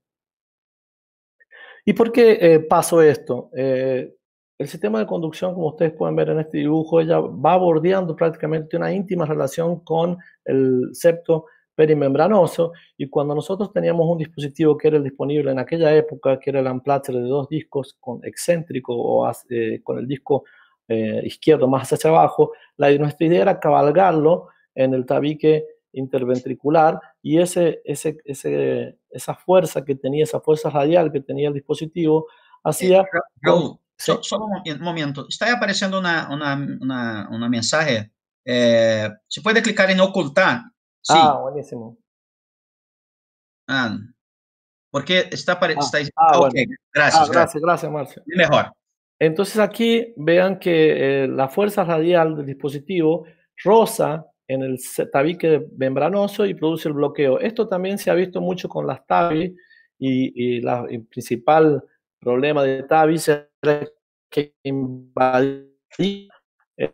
¿Y por qué eh, pasó esto? Eh, el sistema de conducción, como ustedes pueden ver en este dibujo, ella va bordeando prácticamente una íntima relación con el septo perimembranoso y cuando nosotros teníamos un dispositivo que era disponible en aquella época, que era el Amplatzer de dos discos con excéntrico o eh, con el disco eh, izquierdo más hacia abajo, la, nuestra idea era cabalgarlo en el tabique interventricular y ese, ese, ese, esa fuerza que tenía, esa fuerza radial que tenía el dispositivo, hacía... Eh, Raúl, solo un momento, está apareciendo una, una, una, una mensaje. se puede clicar en ocultar Sí. Ah, buenísimo. Ah, porque está, para, ah, está ah, ok, gracias, ah, gracias, gracias, Marcio. Mejor. Entonces aquí vean que eh, la fuerza radial del dispositivo rosa en el tabique membranoso y produce el bloqueo. Esto también se ha visto mucho con las TABI y, y la, el principal problema de TABI es que invadir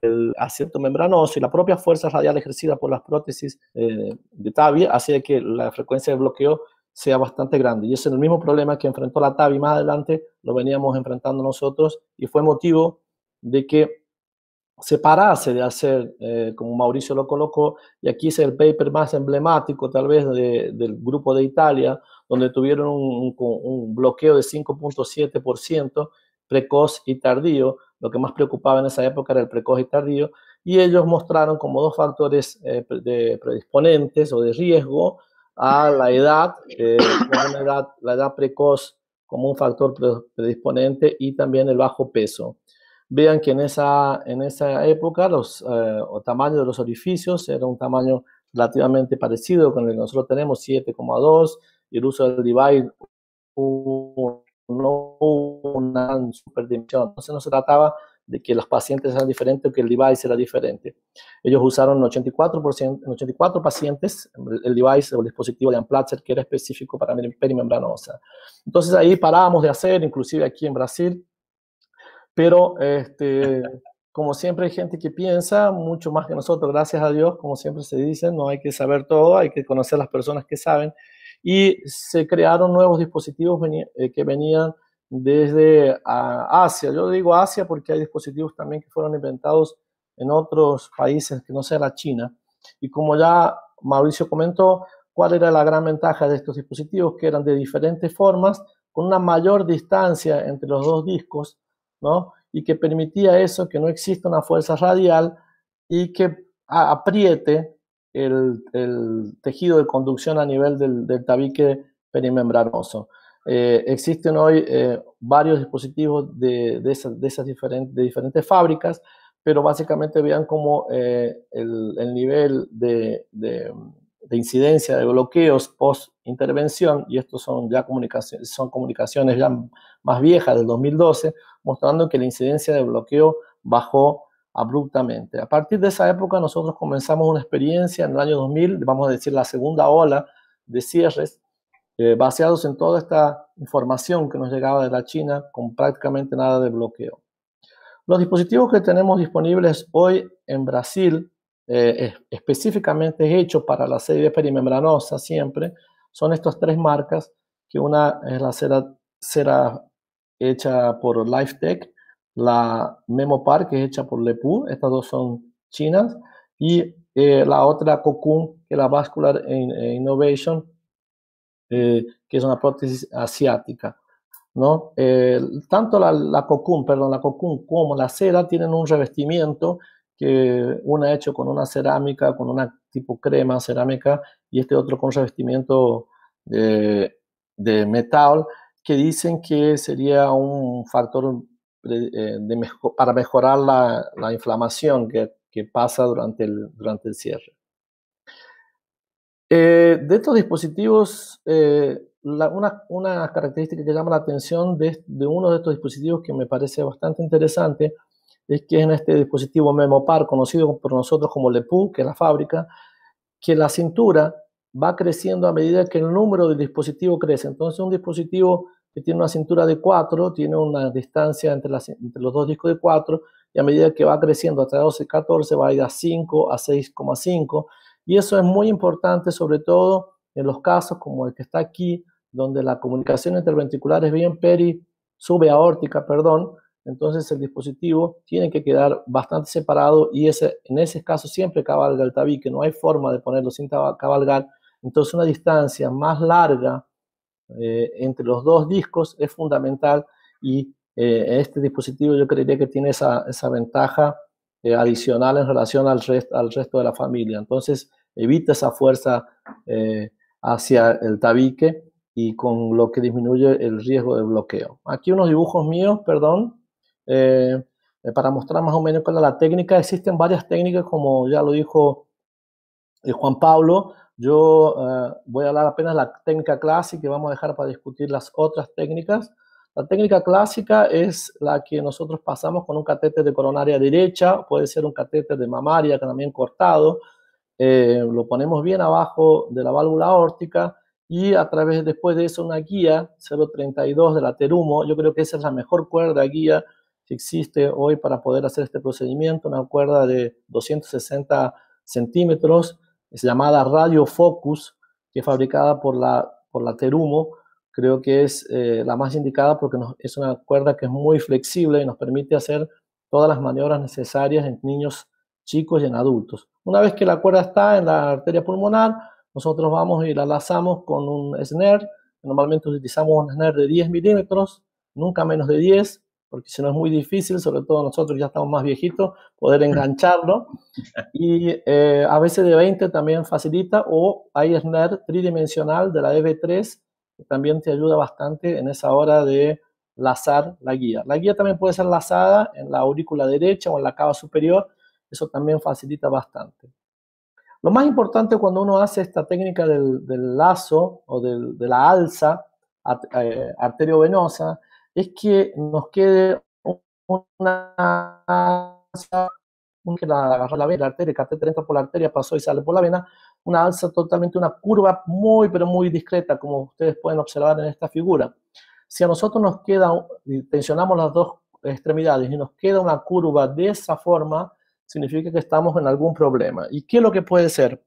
el asiento membranoso y la propia fuerza radial ejercida por las prótesis eh, de TAVI hace que la frecuencia de bloqueo sea bastante grande. Y ese es el mismo problema que enfrentó la TAVI más adelante, lo veníamos enfrentando nosotros y fue motivo de que se parase de hacer, eh, como Mauricio lo colocó, y aquí es el paper más emblemático tal vez del grupo de Italia, donde tuvieron un bloqueo de 5.7% precoz y tardío, lo que más preocupaba en esa época era el precoz y tardío, y ellos mostraron como dos factores eh, de predisponentes o de riesgo a la edad, eh, edad, la edad precoz como un factor predisponente y también el bajo peso. Vean que en esa, en esa época los eh, tamaño de los orificios era un tamaño relativamente parecido con el que nosotros tenemos, 7,2, y el uso del device no una superdimensión. Entonces no se trataba de que los pacientes eran diferentes o que el device era diferente. Ellos usaron 84%, 84 pacientes el device el dispositivo de Amplatzer que era específico para perimembranosa. Entonces ahí parábamos de hacer, inclusive aquí en Brasil, pero este, como siempre hay gente que piensa mucho más que nosotros, gracias a Dios, como siempre se dice, no hay que saber todo, hay que conocer las personas que saben. Y se crearon nuevos dispositivos eh, que venían desde Asia. Yo digo Asia porque hay dispositivos también que fueron inventados en otros países que no sea la China. Y como ya Mauricio comentó, ¿cuál era la gran ventaja de estos dispositivos? Que eran de diferentes formas, con una mayor distancia entre los dos discos, ¿no? Y que permitía eso, que no exista una fuerza radial y que apriete el, tejido de conducción a nivel del, del tabique perimembranoso. Eh, existen hoy eh, varios dispositivos de, de, esas, de, esas diferentes, de diferentes fábricas, pero básicamente vean cómo eh, el, el, nivel de, de, incidencia de bloqueos post-intervención, y estos son ya comunicaciones, son comunicaciones ya más viejas del 2012, mostrando que la incidencia de bloqueo bajó abruptamente. A partir de esa época nosotros comenzamos una experiencia en el año 2000, vamos a decir la segunda ola de cierres, eh, baseados en toda esta información que nos llegaba de la China con prácticamente nada de bloqueo. Los dispositivos que tenemos disponibles hoy en Brasil, eh, específicamente hechos para la serie perimembranosa siempre, son estas tres marcas, que una es la cera, cera hecha por LifeTech, la Memopar, que es hecha por Lepu, estas dos son chinas, y eh, la otra Cocoon, que es la Vascular Innovation, eh, que es una prótesis asiática. ¿no? Eh, tanto la, la Cocoon, perdón, la Cocoon como la cera tienen un revestimiento que una hecho con una cerámica, con una tipo crema cerámica y este otro con revestimiento de, de metal que dicen que sería un factor eh, para mejorar la, la inflamación que, pasa durante el, cierre. Eh, de estos dispositivos, eh, una, característica que llama la atención de, uno de estos dispositivos que me parece bastante interesante es que en este dispositivo Memopar, conocido por nosotros como LEPU, que es la fábrica, que la cintura va creciendo a medida que el número de dispositivo crece. Entonces, un dispositivo tiene una cintura de 4 tiene una distancia entre, las, entre los dos discos de 4 y a medida que va creciendo hasta 12, 14 va a ir a 5, a 6,5 y eso es muy importante, sobre todo en los casos como el que está aquí, donde la comunicación interventricular es bien peri, subaórtica, perdón, entonces el dispositivo tiene que quedar bastante separado y ese, en ese caso siempre cabalga el tabique, no hay forma de ponerlo sin cabalgar, entonces una distancia más larga eh, entre los dos discos es fundamental y eh, este dispositivo yo creería que tiene esa, esa ventaja eh, adicional en relación al, al resto de la familia. Entonces, evita esa fuerza eh, hacia el tabique y con lo que disminuye el riesgo de bloqueo. Aquí unos dibujos míos, perdón, eh, para mostrar más o menos cuál es la técnica. Existen varias técnicas, como ya lo dijo Juan Pablo. Yo voy a hablar apenas la técnica clásica y vamos a dejar para discutir las otras técnicas. La técnica clásica es la que nosotros pasamos con un catéter de coronaria derecha, puede ser un catéter de mamaria también cortado, eh, lo ponemos bien abajo de la válvula aórtica y a través después de eso una guía 032 de la Terumo, yo creo que esa es la mejor cuerda guía que existe hoy para poder hacer este procedimiento, una cuerda de 260 centímetros, es llamada Radio Focus, que es fabricada por la, por la Terumo, creo que es eh, la más indicada porque es una cuerda que es muy flexible y nos permite hacer todas las maniobras necesarias en niños chicos y en adultos. Una vez que la cuerda está en la arteria pulmonar, nosotros vamos y la lazamos con un snare. Normalmente utilizamos un snare de 10 milímetros, nunca menos de 10, porque si no es muy difícil, sobre todo nosotros ya estamos más viejitos, poder engancharlo. Y eh, a veces de 20 también facilita, o hay SNER tridimensional de la EV3, que también te ayuda bastante en esa hora de lazar la guía. La guía también puede ser lazada en la aurícula derecha o en la cava superior, eso también facilita bastante. Lo más importante cuando uno hace esta técnica del, lazo o de la alza eh, arteriovenosa es que nos quede una que la agarró la vena, la arteria, el catéter entra por la arteria, pasó y sale por la vena, una alza totalmente, una curva muy, pero muy discreta, como ustedes pueden observar en esta figura. Si a nosotros nos queda, tensionamos las dos extremidades y nos queda una curva de esa forma, significa que estamos en algún problema. ¿Y qué es lo que puede ser?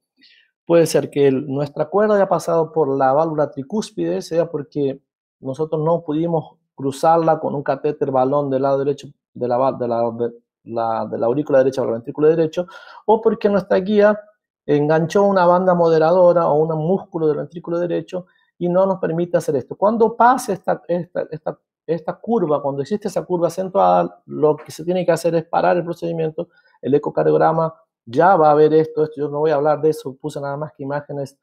Puede ser que nuestra cuerda haya pasado por la válvula tricúspide, sea porque nosotros no pudimos cruzarla con un catéter balón del lado derecho de la, de la, de la, aurícula derecha o el ventrículo derecho, o porque nuestra guía enganchó una banda moderadora o un músculo del ventrículo derecho y no nos permite hacer esto. Cuando pase esta, esta, esta, esta curva, cuando existe esa curva acentuada, lo que se tiene que hacer es parar el procedimiento, el ecocardiograma ya va a ver esto, esto yo no voy a hablar de eso, puse nada más que imágenes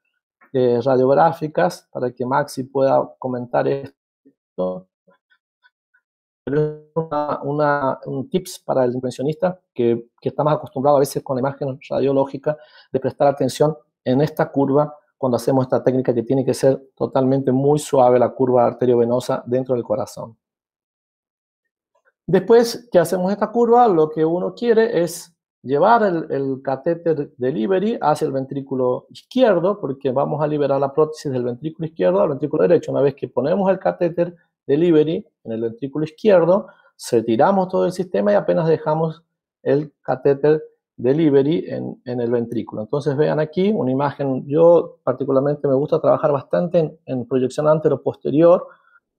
eh, radiográficas para que Maxi pueda comentar esto pero es una, un tips para el impresionista que, que, está más acostumbrado a veces con la imagen radiológica de prestar atención en esta curva cuando hacemos esta técnica que tiene que ser totalmente muy suave la curva arteriovenosa dentro del corazón. Después que hacemos esta curva, lo que uno quiere es llevar el catéter delivery hacia el ventrículo izquierdo, porque vamos a liberar la prótesis del ventrículo izquierdo al ventrículo derecho. Una vez que ponemos el catéter delivery en el ventrículo izquierdo, retiramos todo el sistema y apenas dejamos el catéter delivery en, en, el ventrículo. Entonces vean aquí una imagen, yo particularmente me gusta trabajar bastante en, proyección antero-posterior,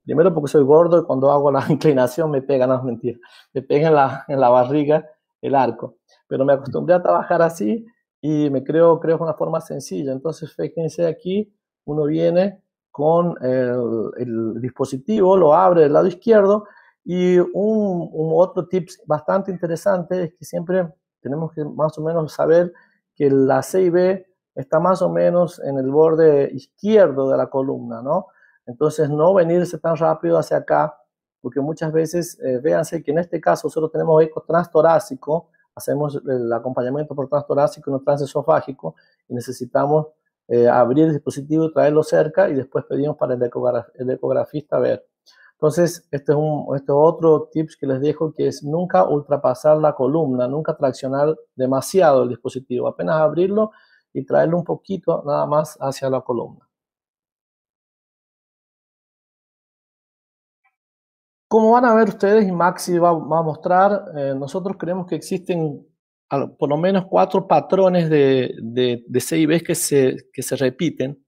primero porque soy gordo y cuando hago la inclinación me pega, no es mentira, me pega en la, en la barriga el arco, pero me acostumbré a trabajar así y me creo, creo una forma sencilla, entonces fíjense aquí, uno viene con el, dispositivo, lo abre del lado izquierdo y un, otro tip bastante interesante es que siempre tenemos que más o menos saber que la CIB está más o menos en el borde izquierdo de la columna, ¿no? Entonces no venirse tan rápido hacia acá, porque muchas veces, eh, véanse que en este caso solo tenemos eco transtorácico, hacemos el acompañamiento por transtorácico y no transesofágico y necesitamos eh, abrir el dispositivo, traerlo cerca y después pedimos para el, el ecografista ver. Entonces, este es, un, este otro tips que les dejo, que es nunca ultrapasar la columna, nunca traccionar demasiado el dispositivo, apenas abrirlo y traerlo un poquito nada más hacia la columna. Como van a ver ustedes, y Maxi va, a mostrar, eh, nosotros creemos que existen por lo menos cuatro patrones de, de, de que se, que se repiten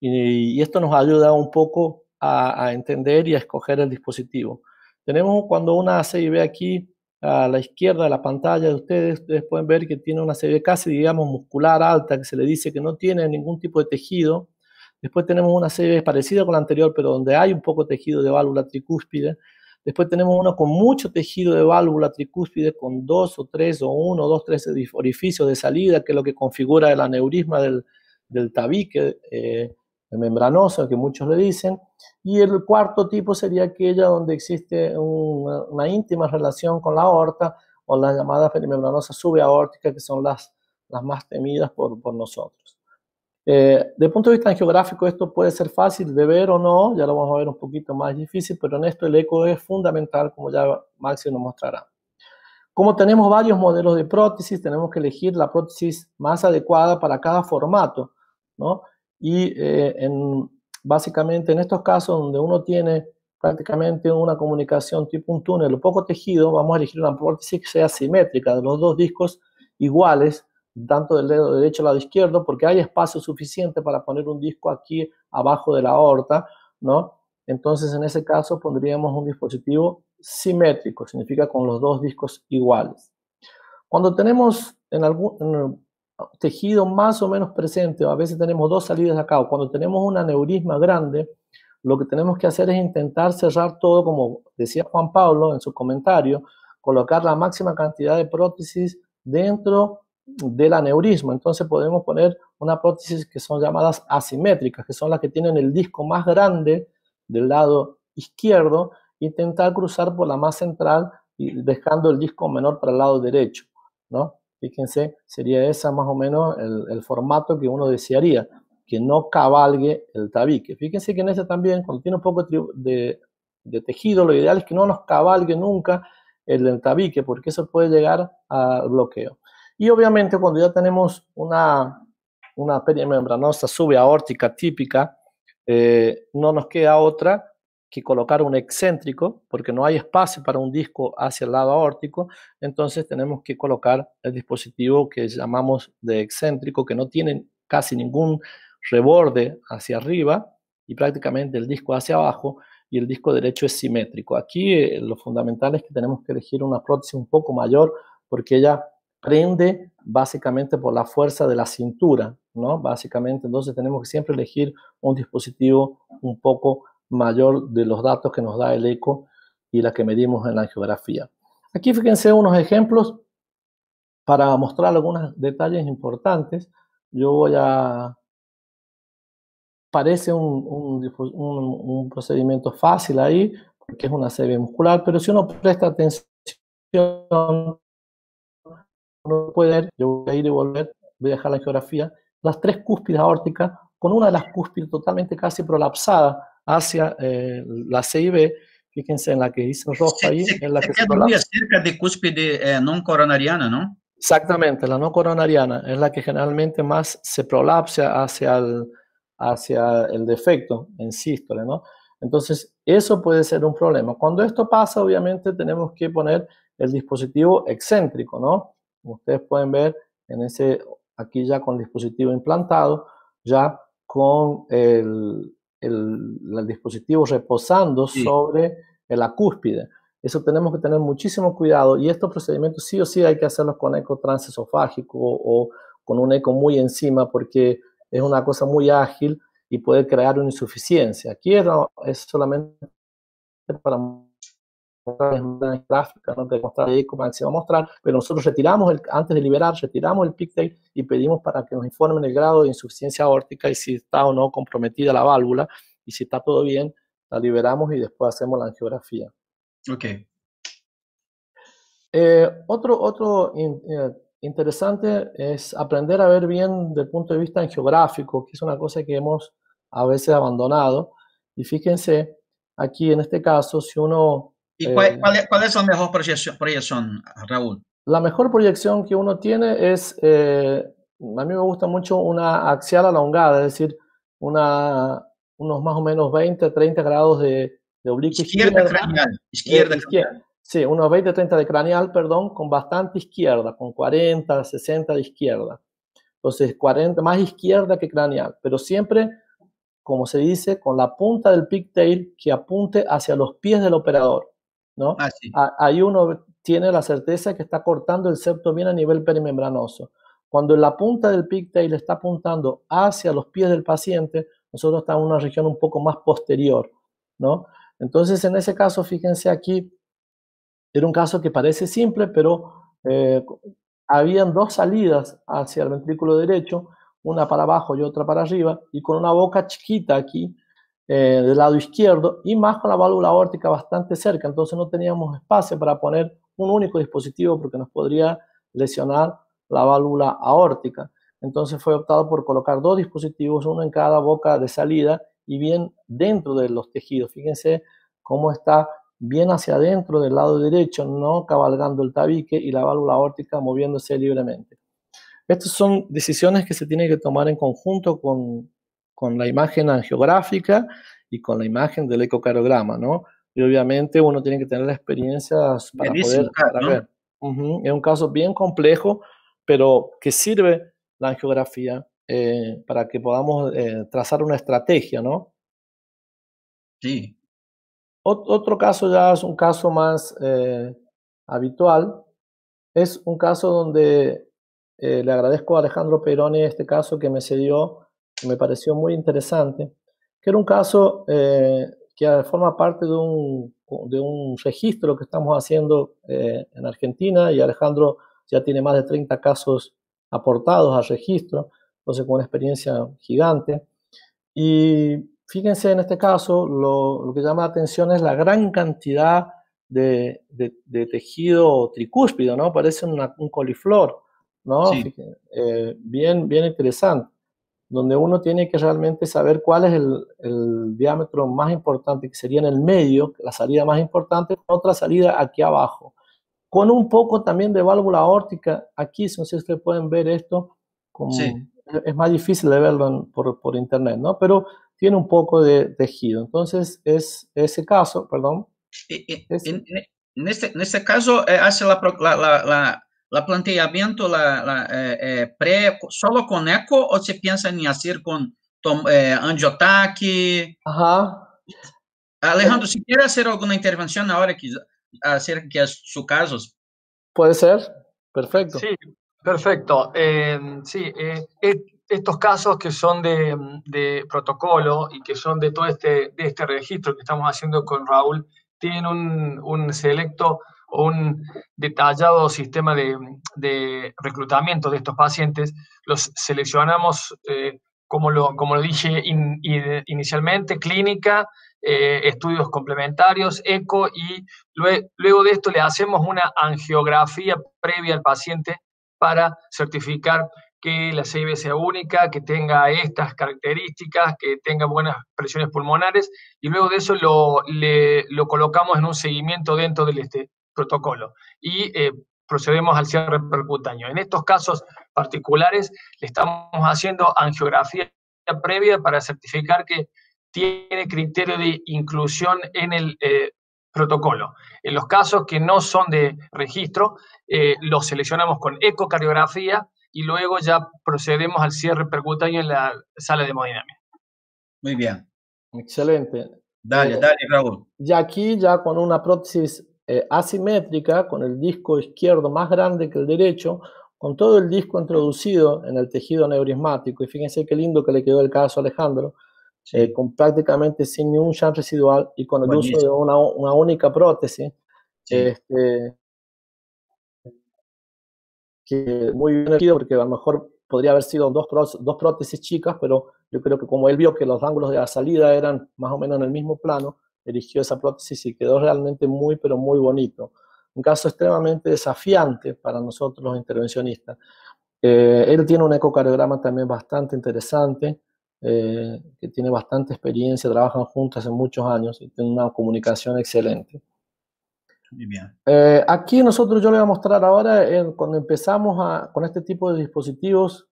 y, esto nos ayuda un poco a, a, entender y a escoger el dispositivo. Tenemos cuando una CIB aquí a la izquierda de la pantalla de ustedes, ustedes pueden ver que tiene una CIB casi, digamos, muscular alta, que se le dice que no tiene ningún tipo de tejido. Después tenemos una CIB parecida con la anterior, pero donde hay un poco de tejido de válvula tricúspide. Después tenemos uno con mucho tejido de válvula tricúspide, con dos o tres, o uno, dos, tres orificios de salida, que es lo que configura el aneurisma del, del tabique eh, membranoso, que muchos le dicen. Y el cuarto tipo sería aquella donde existe una, íntima relación con la aorta, o la llamada perimembranosa subaórtica, que son las, las más temidas por, por nosotros. Eh, de punto de vista geográfico, esto puede ser fácil de ver o no, ya lo vamos a ver un poquito más difícil, pero en esto el eco es fundamental, como ya Maxi nos mostrará. Como tenemos varios modelos de prótesis, tenemos que elegir la prótesis más adecuada para cada formato, ¿no? Y eh, en, básicamente en estos casos donde uno tiene prácticamente una comunicación tipo un túnel o poco tejido, vamos a elegir una prótesis que sea simétrica, de los dos discos iguales, tanto del dedo derecho al lado izquierdo, porque hay espacio suficiente para poner un disco aquí abajo de la aorta, ¿no? Entonces, en ese caso, pondríamos un dispositivo simétrico, significa con los dos discos iguales. Cuando tenemos en algún tejido más o menos presente, o a veces tenemos dos salidas acá, o cuando tenemos un aneurisma grande, lo que tenemos que hacer es intentar cerrar todo, como decía Juan Pablo en su comentario, colocar la máxima cantidad de prótesis dentro del aneurisma. Entonces podemos poner una prótesis que son llamadas asimétricas, que son las que tienen el disco más grande del lado izquierdo, intentar cruzar por la más central y dejando el disco menor para el lado derecho, ¿no? Fíjense, sería esa más o menos el, formato que uno desearía, que no cabalgue el tabique. Fíjense que en ese también, cuando tiene un poco de, de tejido, lo ideal es que no nos cabalgue nunca el del tabique, porque eso puede llegar al bloqueo. Y obviamente cuando ya tenemos una, una perimembranosa subaórtica típica, eh, no nos queda otra que colocar un excéntrico, porque no hay espacio para un disco hacia el lado aórtico, entonces tenemos que colocar el dispositivo que llamamos de excéntrico, que no tiene casi ningún reborde hacia arriba y prácticamente el disco hacia abajo, y el disco derecho es simétrico. Aquí eh, lo fundamental es que tenemos que elegir una prótesis un poco mayor, porque ella prende básicamente por la fuerza de la cintura, ¿no? Básicamente, entonces tenemos que siempre elegir un dispositivo un poco mayor de los datos que nos da el eco y la que medimos en la geografía. Aquí fíjense unos ejemplos para mostrar algunos detalles importantes. Yo voy a... Parece un, un, procedimiento fácil ahí, porque es una serie muscular, pero si uno presta atención no puede ver, yo voy a ir y volver, voy a dejar la geografía, las tres cúspides aórticas, con una de las cúspides totalmente casi prolapsada hacia eh, la CIB, fíjense en la que dice rojo ahí, en la que se muy cerca de cúspide eh, no coronariana, ¿no? Exactamente, la no coronariana es la que generalmente más se prolapsa hacia el, hacia el defecto en sístole, ¿no? Entonces, eso puede ser un problema. Cuando esto pasa, obviamente tenemos que poner el dispositivo excéntrico, ¿no? Ustedes pueden ver en ese, aquí ya con el dispositivo implantado, ya con el, el, dispositivo reposando sobre la cúspide. Eso tenemos que tener muchísimo cuidado y estos procedimientos sí o sí hay que hacerlos con eco transesofágico o, con un eco muy encima porque es una cosa muy ágil y puede crear una insuficiencia. Aquí es, es solamente para una gráfica, no te mostrar ahí como se va a mostrar, pero nosotros retiramos, el, antes de liberar, retiramos el pigtail y pedimos para que nos informen el grado de insuficiencia aórtica y si está o no comprometida la válvula, y si está todo bien, la liberamos y después hacemos la angiografía. Ok. Eh, otro otro eh, interesante es aprender a ver bien desde el punto de vista angiográfico, que es una cosa que hemos a veces abandonado. Y fíjense, aquí en este caso, si uno ¿Y cuál, eh, cuál, es, la mejor proyección, proyección, Raúl? La mejor proyección que uno tiene es, eh, a mí me gusta mucho una axial alongada, es decir, una, unos más o menos 20, 30 grados de, de oblicuo izquierda. Izquierda craneal. Eh, izquierda, izquierda. Sí, unos 20, 30 de craneal, perdón, con bastante izquierda, con 40, 60 de izquierda. Entonces, 40 más izquierda que craneal, pero siempre, como se dice, con la punta del pigtail que apunte hacia los pies del operador. ¿No? Ah, ahí uno tiene la certeza que está cortando el septo bien a nivel perimembranoso. Cuando la punta del pigtail está apuntando hacia los pies del paciente, nosotros estamos en una región un poco más posterior, ¿no? Entonces, en ese caso, fíjense aquí, era un caso que parece simple, pero eh, habían dos salidas hacia el ventrículo derecho, una para abajo y otra para arriba, y con una boca chiquita aquí, eh, del lado izquierdo y más con la válvula aórtica bastante cerca, entonces no teníamos espacio para poner un único dispositivo porque nos podría lesionar la válvula aórtica. Entonces fue optado por colocar dos dispositivos, uno en cada boca de salida y bien dentro de los tejidos. Fíjense cómo está bien hacia adentro del lado derecho, no cabalgando el tabique y la válvula aórtica moviéndose libremente. Estas son decisiones que se tienen que tomar en conjunto con, con la imagen angiográfica y con la imagen del ecocardiograma, ¿no? Y obviamente uno tiene que tener la experiencia para poder ver. Es un caso bien complejo, pero que sirve la angiografía eh, para que podamos eh, trazar una estrategia, ¿no? Sí. otro caso ya es un caso más eh, habitual. Es un caso donde le agradezco a Alejandro Peroni este caso que me cedió me pareció muy interesante. que era un caso eh, que forma parte de un, de un, registro que estamos haciendo eh, en Argentina y Alejandro ya tiene más de 30 casos aportados al registro, entonces con una experiencia gigante. Y fíjense en este caso, lo, lo que llama la atención es la gran cantidad de, de, tejido tricúspido, ¿no? Parece un coliflor, ¿no? Eh, bien, bien interesante donde uno tiene que realmente saber cuál es el, diámetro más importante, que sería en el medio, la salida más importante, otra salida aquí abajo. Con un poco también de válvula aórtica, aquí, no sé si ustedes pueden ver esto, como, es más difícil de verlo por, por, internet, ¿no? Pero tiene un poco de tejido. Entonces, es ese caso, perdón. En, este, en este caso, eh, hace la, la la planteamiento la, la eh, eh, pre solo con eco o se piensa en hacer con eh, angiotaque? Ajá. Alejandro, si quiere hacer alguna intervención ahora que, acerca de su casos. Puede ser, perfecto. Sí, perfecto. Em, sí, eh, estos casos que son de, de, protocolo y que son de todo este, de este registro que estamos haciendo con Raúl, tienen un, un selecto un detallado sistema de, reclutamiento de estos pacientes. Los seleccionamos, eh, como, lo, como lo dije inicialmente, clínica, eh, estudios complementarios, eco, y luego de esto le hacemos una angiografía previa al paciente para certificar que la CIB sea única, que tenga estas características, que tenga buenas presiones pulmonares, y luego de eso lo, lo colocamos en un seguimiento dentro del, este, protocolo y eh, procedemos al cierre percutáneo. En estos casos particulares le estamos haciendo angiografía previa para certificar que tiene criterio de inclusión en el eh, protocolo. En los casos que no son de registro, eh, los seleccionamos con ecocardiografía y luego ya procedemos al cierre percutáneo en la sala de hemodinamia. Muy bien. Excelente. Dale, dale, Raúl. Y aquí ya con una prótesis eh, asimétrica, con el disco izquierdo más grande que el derecho, con todo el disco introducido en el tejido neurismático. Y fíjense qué lindo que le quedó el caso a Alejandro, eh, con prácticamente sin ningún shunt residual y con el uso de una, una única prótesis. Este, que muy bien porque a lo mejor podría haber sido dos, dos prótesis chicas, pero yo creo que como él vio que los ángulos de la salida eran más o menos en el mismo plano, eligió esa prótesis y quedó realmente muy, pero muy bonito. Un caso extremadamente desafiante para nosotros los intervencionistas. Eh, él tiene un ecocardiograma también bastante interesante, eh, que tiene bastante experiencia, trabajan juntos hace muchos años y tiene una comunicación excelente. Muy bien. Eh, aquí nosotros yo le voy a mostrar ahora, cuando empezamos a, con este tipo de dispositivos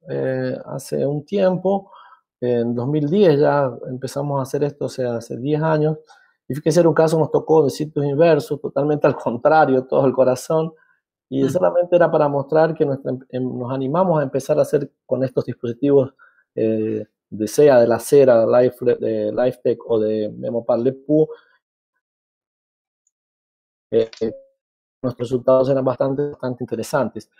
hace un tiempo, en 2010 ya empezamos a hacer esto, o sea, hace 10 años, y fíjense, era un caso nos tocó de sitios inversos, totalmente al contrario, todo el corazón. Y solamente era para mostrar que em, nos animamos a empezar a hacer con estos dispositivos, eh, de sea de la cera, Life, de LifeTech o de Memopar Lepu, eh, eh, nuestros resultados eran bastante, bastante interesantes.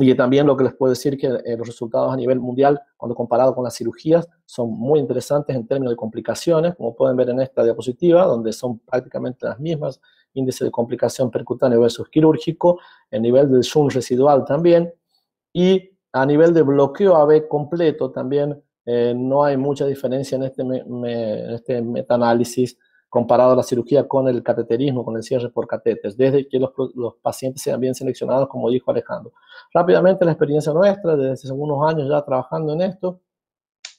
Y también lo que les puedo decir que eh, los resultados a nivel mundial, cuando comparado con las cirugías, son muy interesantes en términos de complicaciones, como pueden ver en esta diapositiva, donde son prácticamente las mismas, índice de complicación percutáneo versus quirúrgico, el nivel del zoom residual también, y a nivel de bloqueo AB completo también eh, no hay mucha diferencia en este, en este metaanálisis comparado la cirugía con el cateterismo, con el cierre por catéteres, desde que los, pacientes sean bien seleccionados, como dijo Alejandro. Rápidamente la experiencia nuestra, desde hace unos años ya trabajando en esto,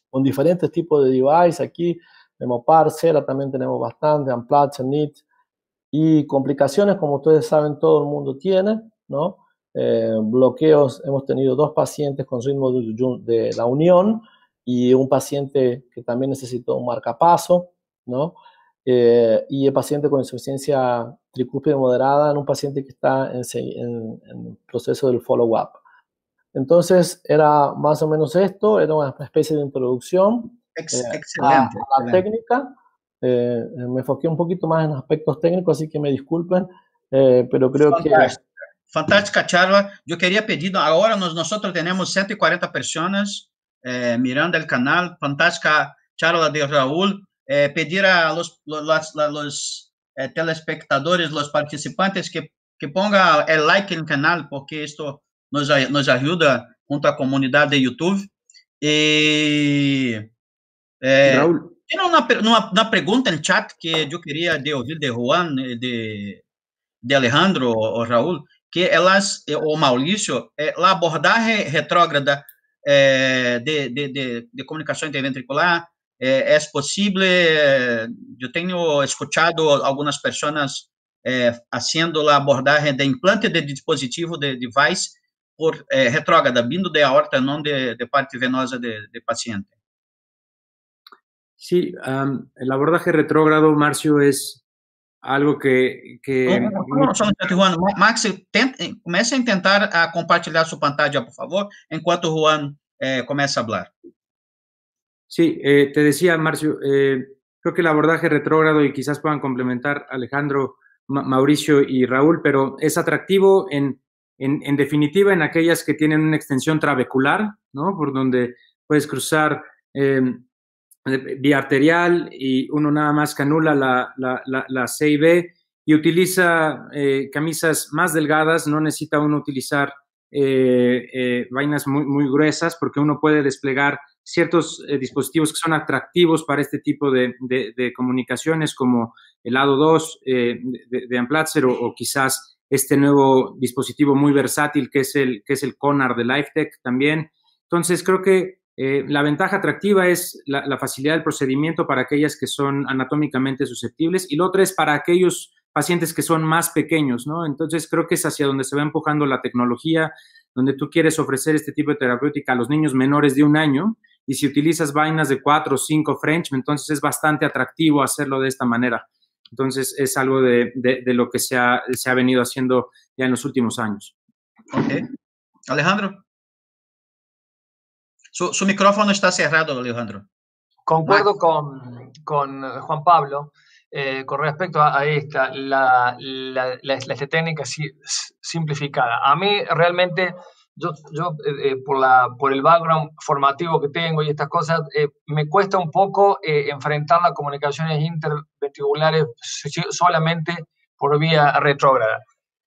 con diferentes tipos de device, aquí, Memopar, Cera también tenemos bastante, Amplatzer, NIT, y complicaciones, como ustedes saben, todo el mundo tiene, ¿no? Eh, bloqueos, hemos tenido dos pacientes con ritmo de, de la unión y un paciente que también necesitó un marcapaso, ¿no? Eh, y el paciente con insuficiencia tricúspide moderada en un paciente que está en, en, proceso del follow-up. Entonces, era más o menos esto, era una especie de introducción eh, excelente, a, la técnica. Eh, me enfoqué un poquito más en aspectos técnicos, así que me disculpen, pero creo que... Fantástica charla. Yo quería pedir, ahora nosotros tenemos 140 personas mirando el canal. Fantástica charla de Raúl. Eh, pedir a los, los, los eh, telespectadores, los participantes que, que pongan el like en el canal, porque esto nos, nos ayuda junto a la comunidad de YouTube. Eh. Tiene una, una, una, pregunta en el chat que yo quería de oír de Juan, de, de Alejandro o Raúl, que elas, o Maurício, el abordaje retrógrada eh, de, de, de, de comunicação interventricular é, é possível. Eu tenho escutado algumas pessoas é, fazendo a abordagem de implante de dispositivo de device por é, retrógrada, vindo de aorta, não de, de parte venosa de, de paciente. Sí, um, el abordaje retrógrado, Marcio, es algo que... que... Juan, Max, tente, comece a intentar a compartilhar sua pantalla, por favor, enquanto Juan eh, comienza a hablar. Sí, eh, te decía, Marcio, eh, creo que el abordaje retrógrado y quizás puedan complementar Alejandro, Ma Mauricio y Raúl, pero es atractivo en, en, en, definitiva en aquellas que tienen una extensión trabecular, ¿no? Por donde puedes cruzar eh, vía arterial y uno nada más canula la, la, la, la C y B y utiliza eh, camisas más delgadas, no necesita uno utilizar eh, eh, vainas muy, muy gruesas porque uno puede desplegar ciertos eh, dispositivos que son atractivos para este tipo de, comunicaciones como el lado 2 eh, de, de Amplatzer o, o, quizás este nuevo dispositivo muy versátil que es el, que es el CONAR de LifeTech también. Entonces creo que eh, la ventaja atractiva es la, la, facilidad del procedimiento para aquellas que son anatómicamente susceptibles y lo otro es para aquellos pacientes que son más pequeños, ¿no? Entonces creo que es hacia donde se va empujando la tecnología, donde tú quieres ofrecer este tipo de terapéutica a los niños menores de un año y si utilizas vainas de cuatro o cinco French, entonces es bastante atractivo hacerlo de esta manera. Entonces es algo de, de, de lo que se ha, se ha, venido haciendo ya en los últimos años. Ok. Alejandro. Su, su, micrófono está cerrado, Alejandro. Concuerdo con, con Juan Pablo. Eh, con respecto a, a esta, la, la, la, la técnica si, simplificada. A mí realmente, yo, yo eh, por, la, por el background formativo que tengo y estas cosas, eh, me cuesta un poco eh, enfrentar las comunicaciones interventriculares solamente por vía retrógrada.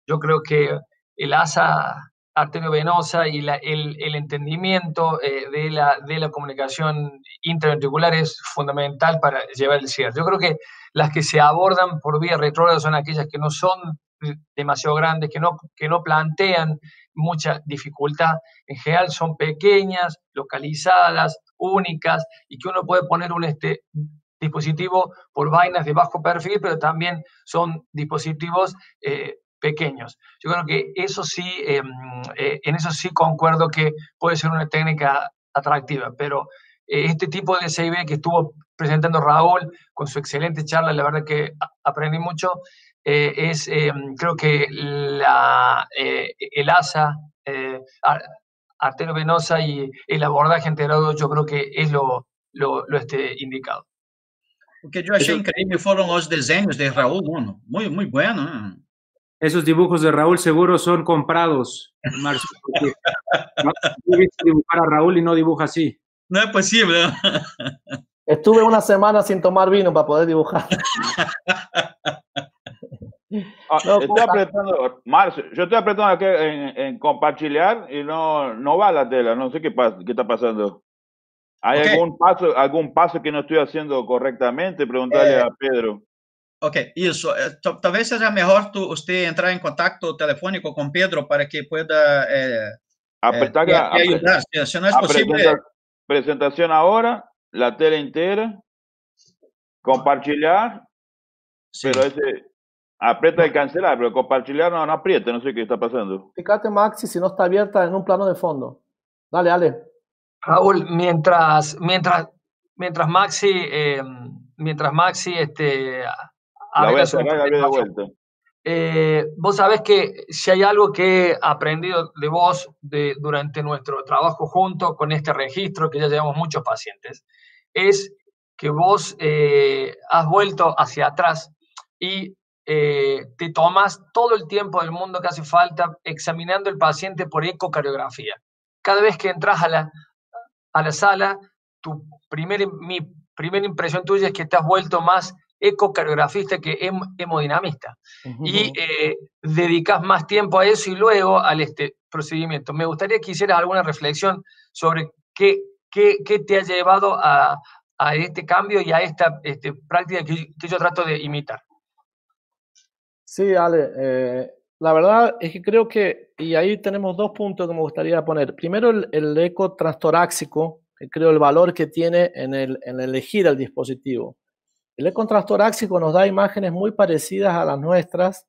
Yo creo que el ASA arteriovenosa y la, el, el, entendimiento eh, de, la, de la comunicación interventricular es fundamental para llevar el cierre. Yo creo que las que se abordan por vía retrógrada son aquellas que no son demasiado grandes, que no, que no plantean mucha dificultad. En general son pequeñas, localizadas, únicas y que uno puede poner un este, dispositivo por vainas de bajo perfil, pero también son dispositivos eh, pequeños. Yo creo que eso sí, eh, eh, en eso sí concuerdo que puede ser una técnica atractiva, pero eh, este tipo de CIB que estuvo presentando Raúl con su excelente charla, la verdad que aprendí mucho, eh, es em, creo que la, eh, el ASA, arteriovenosa y el abordaje enterado, yo creo que es lo, lo, lo este, indicado. O que eu achei incrível foram os desenhos de Raúl, mano. Muy, muy bueno. ¿eh? Esos dibujos de Raúl seguro son comprados, Marcio. no he visto dibujar a Raúl y no dibuja así. No es posible. Estuve una semana sin tomar vino para poder dibujar. Ah, no, estoy apretando, Marcio, yo estoy apretando aquí en, en, compartir y no, no va la tela, no sé qué, pasa, qué está pasando. ¿Hay okay. algún, paso, algún paso que no estoy haciendo correctamente? Preguntarle eh, a Pedro. Ok, isso. Talvez seja melhor tu, você entrar em contato telefônico com Pedro para que pueda eh, Apertar, eh, ayudar. Si no es posible. Presenta, presentación ahora, la tela entera, compartir, sí. pero ese aprieta y cancelar, pero compartir no, no aprieta, no sé qué está pasando. Fíjate, Maxi, si no está abierta en un plano de fondo. Dale, dale. Raúl, mientras, mientras, mientras Maxi, eh, mientras Maxi, este, la voy a cerrar de vuelta. Eh, vos sabés que si hay algo que he aprendido de vos de, durante nuestro trabajo junto con este registro, que ya llevamos muchos pacientes, es que vos eh, has vuelto hacia atrás y eh, te tomas todo el tiempo del mundo que hace falta examinando el paciente por ecocardiografía. Cada vez que entras a la, a la sala, tu primer, mi primera impresión tuya es que te has vuelto más ecocardiografista que hemodinamista. Y eh, dedicas más tiempo a eso y luego al este procedimiento. Me gustaría que hicieras alguna reflexión sobre qué, qué, te ha llevado a, este cambio y a esta este, práctica que, yo trato de imitar. Sí, Ale, eh, la verdad es que creo que, y ahí tenemos dos puntos que me gustaría poner. Primero, el, eco transtoráxico, creo el valor que tiene en, el, en elegir el dispositivo. El eco transtoráxico nos da imágenes muy parecidas a las nuestras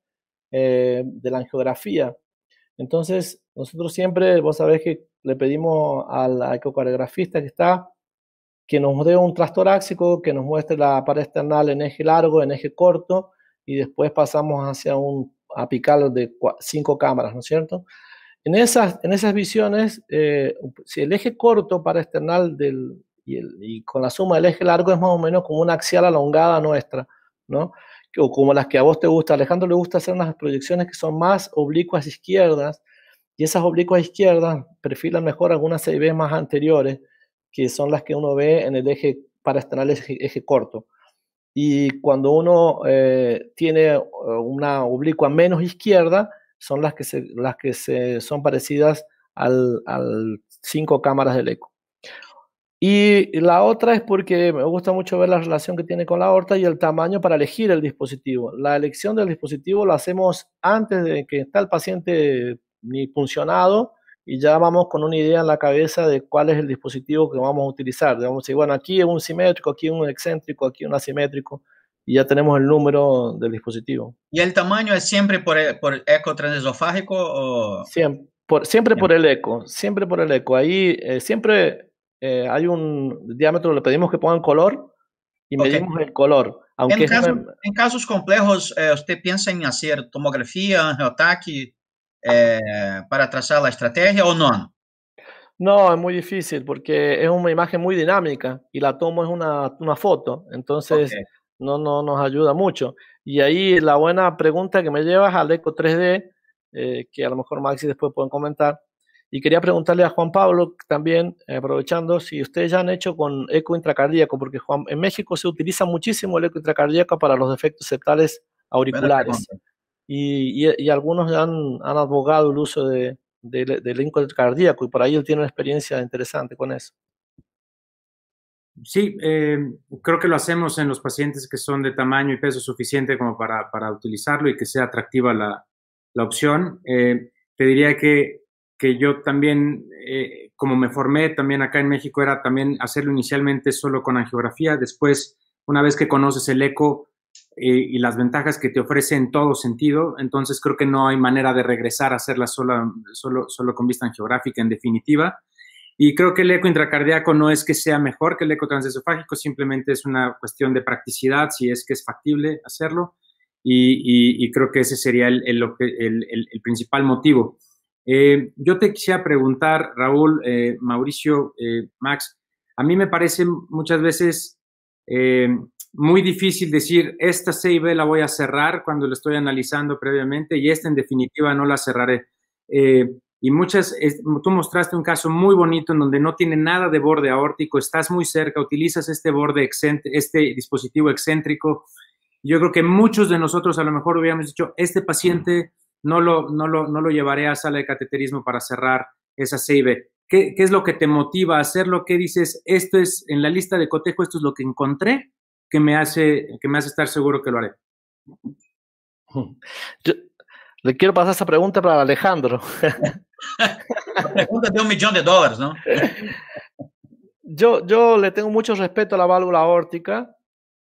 eh, de la angiografía. Entonces, nosotros siempre, vos sabés que le pedimos al ecocardiografista que está que nos dé un transtoráxico, que nos muestre la pared external en eje largo, en eje corto, y después pasamos hacia un apical de cinco cámaras, ¿no es cierto? En esas, en esas visiones, eh, si el eje corto para external del, y, con la suma del eje largo es más o menos como una axial alongada nuestra, ¿no? O como las que a vos te gusta. A Alejandro le gusta hacer unas proyecciones que son más oblicuas izquierdas, y esas oblicuas izquierdas perfilan mejor algunas CIB más anteriores, que son las que uno ve en el eje para external eje, eje corto. Y cuando uno eh, tiene eh, una oblicua menos izquierda, son las que, se, las que se, son parecidas al, al cinco cámaras del eco. Y la otra es porque me gusta mucho ver la relación que tiene con la aorta y el tamaño para elegir el dispositivo. La elección del dispositivo lo hacemos antes de que está el paciente ni funcionado y ya vamos con una idea en la cabeza de cuál es el dispositivo que vamos a utilizar. Vamos a decir, bueno, aquí es un simétrico, aquí es un excéntrico, aquí un asimétrico, y ya tenemos el número del dispositivo. ¿Y el tamaño es siempre por, por eco transesofágico o...? Siempre por, siempre por el eco, siempre por el eco. Ahí eh, siempre eh, hay un diámetro, le pedimos que pongan color y medimos el color. Aunque en, casos complejos, eh, ¿usted piensa en hacer tomografía, angiotaque, eh, para trazar la estrategia o no? No, es muy difícil porque es una imagen muy dinámica y la tomo es una, una foto, entonces no, no nos ayuda mucho. Y ahí la buena pregunta que me llevas al Eco 3D, eh, que a lo mejor Maxi después pueden comentar. Y quería preguntarle a Juan Pablo también, eh, aprovechando, si ustedes ya han hecho con eco intracardíaco, porque Juan, en México se utiliza muchísimo el eco intracardíaco para los defectos septales auriculares y, algunos han, han, abogado el uso de, del cardíaco y por ahí él tiene una experiencia interesante con eso. Sí, eh, creo que lo hacemos en los pacientes que son de tamaño y peso suficiente como para, para utilizarlo y que sea atractiva la, la opción. Eh, te diría que, que yo también, eh, como me formé también acá en México, era también hacerlo inicialmente solo con angiografía. Después, una vez que conoces el eco, y, las ventajas que te ofrece en todo sentido. Entonces creo que no hay manera de regresar a hacerla solo, solo, solo con vista angiográfica en definitiva. Y creo que el eco intracardíaco no es que sea mejor que el eco transesofágico, simplemente es una cuestión de practicidad, si es que es factible hacerlo. Y, creo que ese sería el, principal motivo. Eh, yo te quisiera preguntar, Raúl, eh, Mauricio, eh, Max, a mí me parece muchas veces muy difícil decir, esta C y B la voy a cerrar cuando lo estoy analizando previamente y esta en definitiva no la cerraré. Y muchas, tú mostraste un caso muy bonito en donde no tiene nada de borde aórtico, estás muy cerca, utilizas este borde, este dispositivo excéntrico. Yo creo que muchos de nosotros a lo mejor hubiéramos dicho, este paciente no lo, no lo, no lo llevaré a sala de cateterismo para cerrar esa C y B. ¿Qué, ¿Qué, es lo que te motiva a hacerlo? ¿Qué dices? Esto es en la lista de cotejo, esto es lo que encontré que me hace, que me hace estar seguro que lo haré. le quiero pasar esa pregunta para Alejandro. pregunta de un millón de dólares, ¿no? Yo, yo le tengo mucho respeto a la válvula aórtica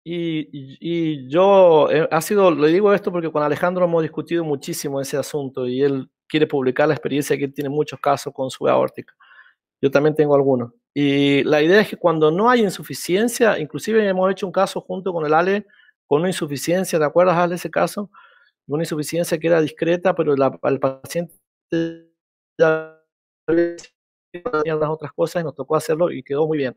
y, y, yo eh, ha sido, le digo esto porque con Alejandro hemos discutido muchísimo ese asunto y él quiere publicar la experiencia que tiene muchos casos con su aórtica. Yo también tengo algunos. Y la idea es que cuando no hay insuficiencia, inclusive hemos hecho un caso junto con el Ale, con una insuficiencia, ¿te acuerdas, Ale, ese caso? Una insuficiencia que era discreta, pero el paciente ya tenía las otras cosas y nos tocó hacerlo y quedó muy bien.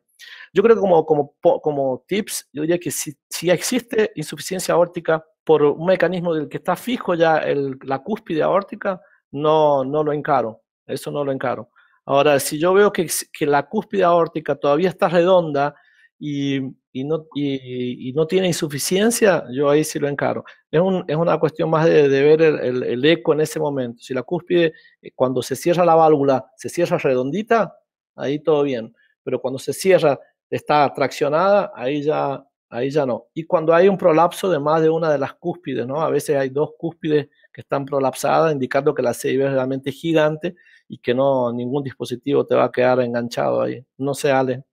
Yo creo que como, como, como tips, yo diría que si, si existe insuficiencia aórtica por un mecanismo del que está fijo ya el, la cúspide aórtica, no, no lo encaro, eso no lo encaro. Ahora, si yo veo que, que la cúspide aórtica todavía está redonda y, y no, y, no tiene insuficiencia, yo ahí sí lo encaro. Es, un, es una cuestión más de, ver el, el, eco en ese momento. Si la cúspide, eh, cuando se cierra la válvula, se cierra redondita, ahí todo bien. Pero cuando se cierra, está traccionada, ahí ya, ahí ya no. Y cuando hay un prolapso de más de una de las cúspides, ¿no? A veces hay dos cúspides que están prolapsadas, indicando que la CIB es realmente gigante y que no ningún dispositivo te va a quedar enganchado ahí. No se Ale.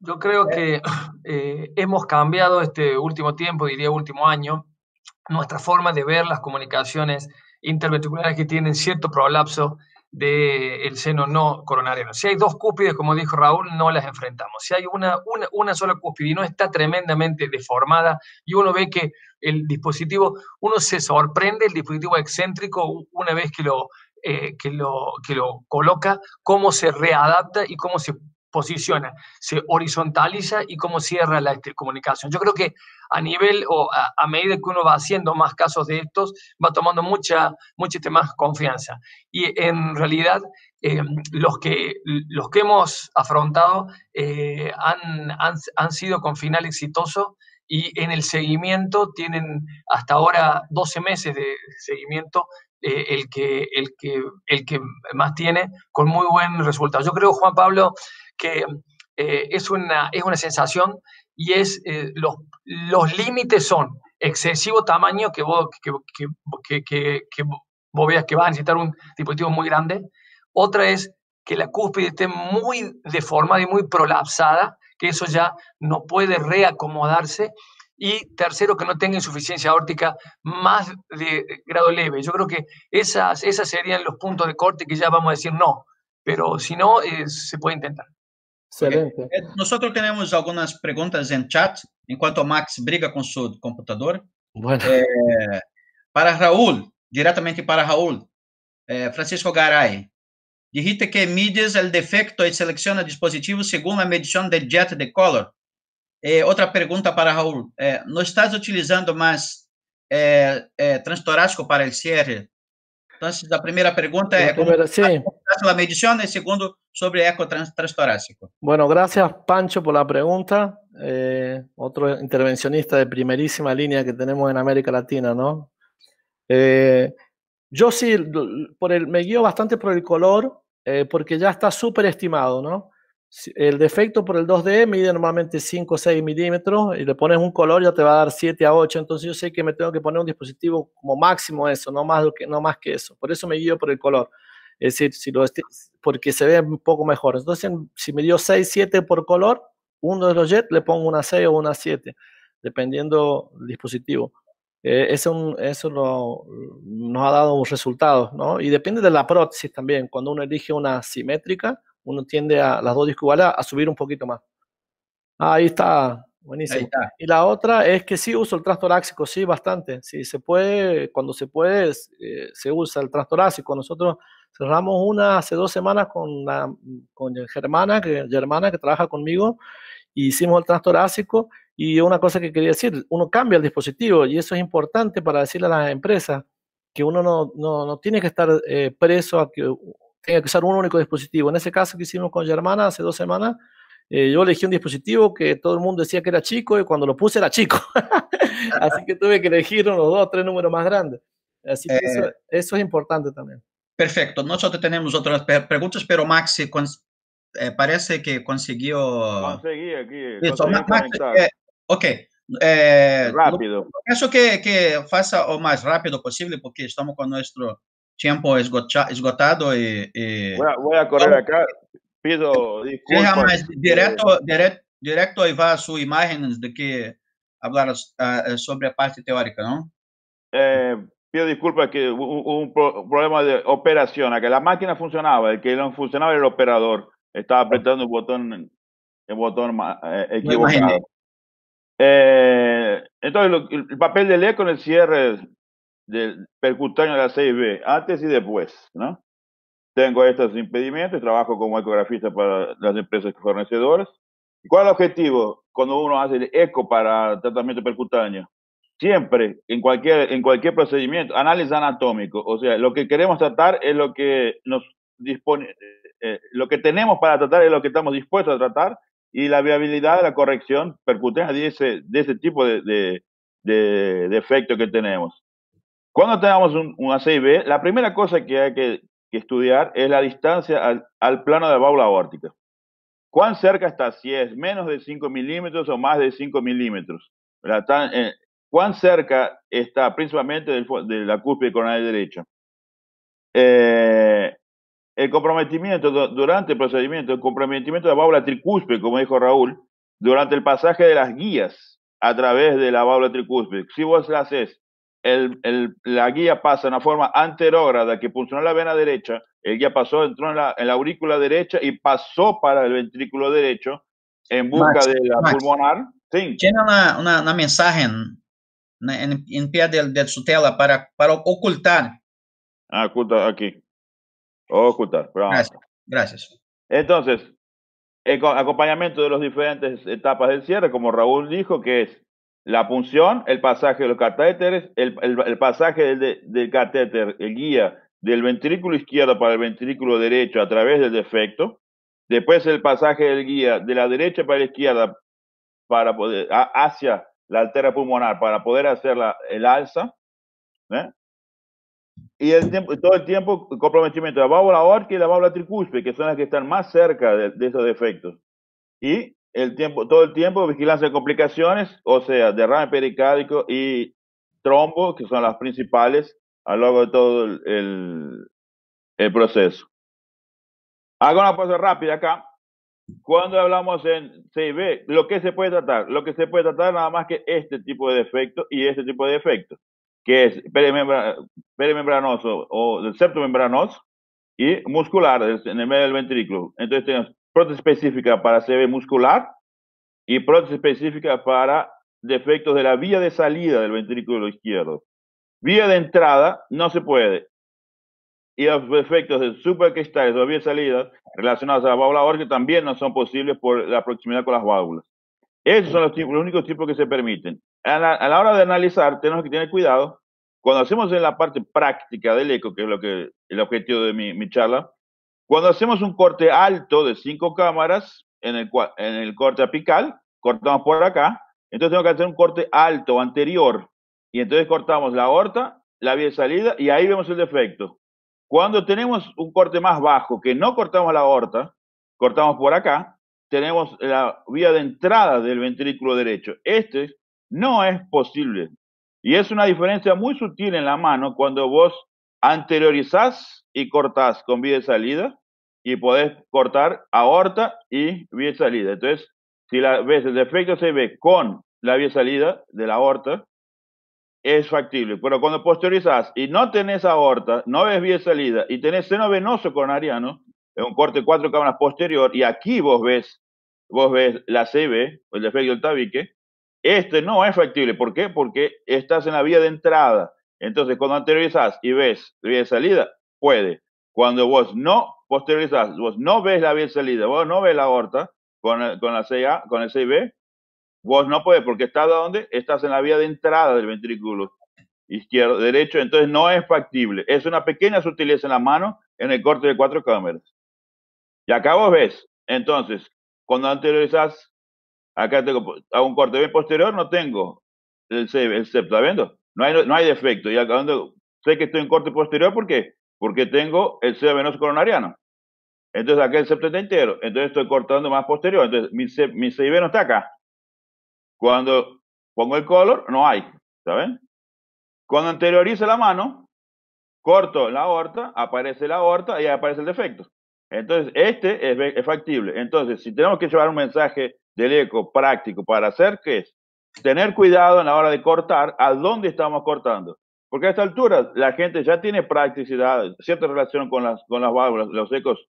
Yo creo que eh, hemos cambiado este último tiempo, diría último año, nuestra forma de ver las comunicaciones interventriculares que tienen cierto prolapso del seno no coronario. Si hay dos cúspides, como dijo Raúl, no las enfrentamos. Si hay una, una, una, sola cúspide y no está tremendamente deformada y uno ve que el dispositivo, uno se sorprende el dispositivo excéntrico una vez que lo, eh, que, lo, que lo coloca, cómo se readapta y cómo se posiciona, se horizontaliza y cómo cierra la comunicación. Yo creo que a nivel o a, medida que uno va haciendo más casos de estos, va tomando mucha, mucha más confianza. Y en realidad, em, los, que, los que hemos afrontado eh, han, han, han sido con final exitoso y en el seguimiento tienen hasta ahora 12 meses de seguimiento eh, el, que, el, que, el que más tiene con muy buen resultado. Yo creo, Juan Pablo, que eh, es, una, es una sensación y es eh, los, los límites son excesivo tamaño que vos, que, que, que, que vos veas que va a necesitar un dispositivo muy grande. Otra es que la cúspide esté muy deformada y muy prolapsada, que eso ya no puede reacomodarse y tercero, que no tenga insuficiencia aórtica más de grado leve. Yo creo que esas, esas serían los puntos de corte que ya vamos a decir no, pero si no, eh, se puede intentar. Excelente. Eh, nosotros tenemos algunas preguntas en chat, en cuanto Max briga con su computador. Bueno. Eh, para Raúl, directamente para Raúl, Francisco Garay, dijiste que mides el defecto y selecciona dispositivos según la medición de jet de color. Eh, outra pergunta para Raul. Eh, não estás utilizando mais eh, transtorácico para o cierre? Então, a primeira pergunta é como sí. la medición y segundo sobre eco transtorácico. Bueno, gracias Pancho por la pregunta. Eh, otro intervencionista de primerísima línea que tenemos en América Latina, ¿no? Eh, yo sí, por el, me guío bastante por el color, eh, porque ya está súper estimado, ¿no? El defecto por el 2D mide normalmente 5 o 6 milímetros y le pones un color ya te va a dar 7 a 8, entonces yo sé que me tengo que poner un dispositivo como máximo eso, no más, que, no más que eso. Por eso me guío por el color. Es decir, si lo porque se ve un poco mejor. Entonces, si me dio 6, 7 por color, uno de los jets le pongo una 6 o una 7, dependiendo del dispositivo. Eh, eso, eso nos ha dado resultados, ¿no? Y depende de la prótesis también. Cuando uno elige una simétrica, uno tiende a las dos discos iguales a subir un poquito más. ahí está, buenísimo. Y la otra es que sí uso el transtorácico, sí, bastante. Sí, se puede, cuando se puede, eh, se usa el transtorácico. Nosotros cerramos una hace dos semanas con, la, con Germana, que, Germana, que trabaja conmigo, y hicimos el transtorácico. Y una cosa que quería decir, uno cambia el dispositivo y eso es importante para decirle a las empresas que uno no, no, no tiene que estar eh, preso a que tenga que usar un único dispositivo. En ese caso que hicimos con Germana hace dos semanas, eh, yo elegí un dispositivo que todo el mundo decía que era chico y cuando lo puse era chico. Así que tuve que elegir unos dos o tres números más grandes. Así que eso, eh, eso, es importante también. Perfecto. Nosotros tenemos otras preguntas, pero Max eh, parece que consiguió... Conseguí aquí. Eso, Max, ok. rápido. Eso que, que faça o más rápido posible porque estamos con nuestro tiempo esgotado y... y voy, a, voy, a, correr acá, pido disculpas. Más directo, directo, directo y va a su imagen de que hablar uh, sobre la parte teórica, ¿no? Eh, pido disculpas que hubo un, pro, problema de operación, a que la máquina funcionaba, el que no funcionaba era el operador, estaba apretando el botón, el botón eh, equivocado. Eh, entonces, lo, el papel del eco en el cierre del percutáneo de la 6B, antes y después, ¿no? Tengo estos impedimentos, trabajo como ecografista para las empresas fornecedoras. ¿Y cuál es el objetivo cuando uno hace el eco para tratamiento percutáneo? Siempre, en cualquier, en cualquier procedimiento, análisis anatómico. O sea, lo que queremos tratar es lo que nos dispone, eh, lo que tenemos para tratar es lo que estamos dispuestos a tratar y la viabilidad de la corrección percutánea de ese, de ese tipo de, de, de, efecto que tenemos. Cuando tenemos un, un ACIB, la primera cosa que hay que, estudiar es la distancia al, al plano de la válvula aórtica. ¿Cuán cerca está? Si es menos de 5 milímetros o más de 5 milímetros. Eh, ¿Cuán cerca está principalmente de la cúspide coronal derecha? Eh, el comprometimiento durante el procedimiento, el comprometimiento de la válvula tricúspide, como dijo Raúl, durante el pasaje de las guías a través de la válvula tricúspide. Si vos la haces, el, la guía pasa de una forma anterógrada que funcionó la vena derecha, el guía pasó, entró en la, en la aurícula derecha y pasó para el ventrículo derecho en busca de la pulmonar. Sí. Tiene una, una, una mensaje en, en, en, pie de, de, su tela para, para ocultar. Ah, oculta aquí. Ocultar. Gracias. Gracias. Entonces, el acompañamiento de las diferentes etapas del cierre, como Raúl dijo, que es la punción, el pasaje de los catéteres, el, el, pasaje del, del, catéter, el guía del ventrículo izquierdo para el ventrículo derecho a través del defecto, después el pasaje del guía de la derecha para la izquierda para poder, hacia la altera pulmonar para poder hacer la, el alza, ¿eh? y el todo el tiempo el comprometimiento de la válvula aórtica y la válvula tricúspide, que son las que están más cerca de, de, esos defectos. Y el tiempo, todo el tiempo vigilancia de complicaciones, o sea, derrame pericárdico y trombo, que son las principales a lo largo de todo el, el, proceso. Hago una pausa rápida acá. Cuando hablamos en CIB, lo que se puede tratar, lo que se puede tratar nada más que este tipo de defecto y este tipo de defecto que es perimembranoso o del septo membranoso y muscular en el medio del ventrículo. Entonces tenemos prótesis específica para CV muscular y prótesis específica para defectos de la vía de salida del ventrículo izquierdo. Vía de entrada no se puede. Y los defectos de supercristales o vía de salida relacionados a la válvula aórtica también no son posibles por la proximidad con las válvulas. Esos son los, tipos, los únicos tipos que se permiten. A la, hora de analizar, tenemos que tener cuidado. Cuando hacemos en la parte práctica del eco, que es lo que el objetivo de mi, mi charla, cuando hacemos un corte alto de cinco cámaras en el, en el corte apical, cortamos por acá, entonces tenemos que hacer un corte alto anterior y entonces cortamos la aorta, la vía de salida y ahí vemos el defecto. Cuando tenemos un corte más bajo, que no cortamos la aorta, cortamos por acá, tenemos la vía de entrada del ventrículo derecho. Este no es posible. Y es una diferencia muy sutil en la mano cuando vos anteriorizás y cortás con vía de salida y podés cortar aorta y vía salida. Entonces, si la ves el defecto se ve con la vía salida de la aorta, es factible. Pero cuando posteriorizás y no tenés aorta, no ves vía salida y tenés seno venoso coronariano, es un corte cuatro cámaras posterior, y aquí vos ves vos ves la CB, el defecto del tabique, este no es factible. ¿Por qué? Porque estás en la vía de entrada. Entonces, cuando anteriorizas y ves vía de salida, puede. Cuando vos no posteriorizás, vos no ves la de salida, vos no ves la aorta con, con la CA, con el CB, vos no puedes, porque estás donde? Estás en la vía de entrada del ventrículo izquierdo, derecho, entonces no es factible. Es una pequeña sutileza en la mano en el corte de cuatro cámaras. Y acá vos ves, entonces, cuando anteriorizas, acá tengo, hago un corte bien posterior, no tengo el, el septo, ¿está viendo? No hay, no hay defecto. Y acá donde sé que estoy en corte posterior, ¿por qué? Porque tengo el seno venoso coronariano. Entonces acá el septo está entero. Entonces estoy cortando más posterior. Entonces mi, mi CIB no está acá. Cuando pongo el color, no hay. ¿Saben? Cuando anteriorizo la mano, corto la aorta, aparece la aorta y aparece el defecto. Entonces, este es, factible. Entonces, si tenemos que llevar un mensaje del eco práctico para hacer, ¿qué es? Tener cuidado en la hora de cortar a dónde estamos cortando. Porque a esta altura la gente ya tiene practicidad, cierta relación con las, con las válvulas, los ecos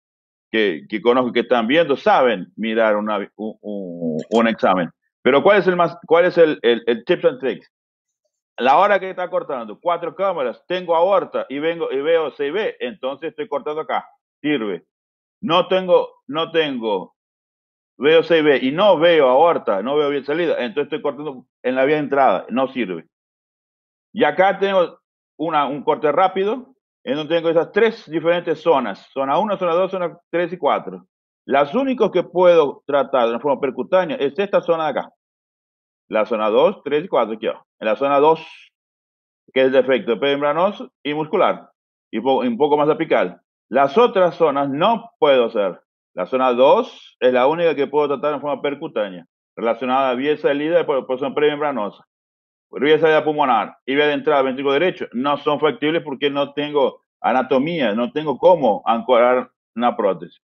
que, que conozco que están viendo, saben mirar una, un, un, examen. Pero ¿cuál es el, más, cuál es el, el, el tips and tricks? La hora que está cortando, cuatro cámaras, tengo aorta y vengo y veo CB, entonces estoy cortando acá. Sirve no tengo, no tengo, veo CB y no veo aorta, no veo bien salida, entonces estoy cortando en la vía de entrada, no sirve. Y acá tengo una, un corte rápido, en donde tengo esas tres diferentes zonas, zona 1, zona 2, zona 3 y 4. Las únicas que puedo tratar de una forma percutánea es esta zona de acá. La zona 2, 3 y 4 aquí En la zona 2, que es el defecto membranoso y muscular, y un poco más apical. Las otras zonas no puedo hacer. La zona 2 es la única que puedo tratar en forma percutánea, relacionada a vía de salida de porción premembranosa, de salida pulmonar y vía de entrada ventrículo derecho. No son factibles porque no tengo anatomía, no tengo cómo ancorar una prótesis.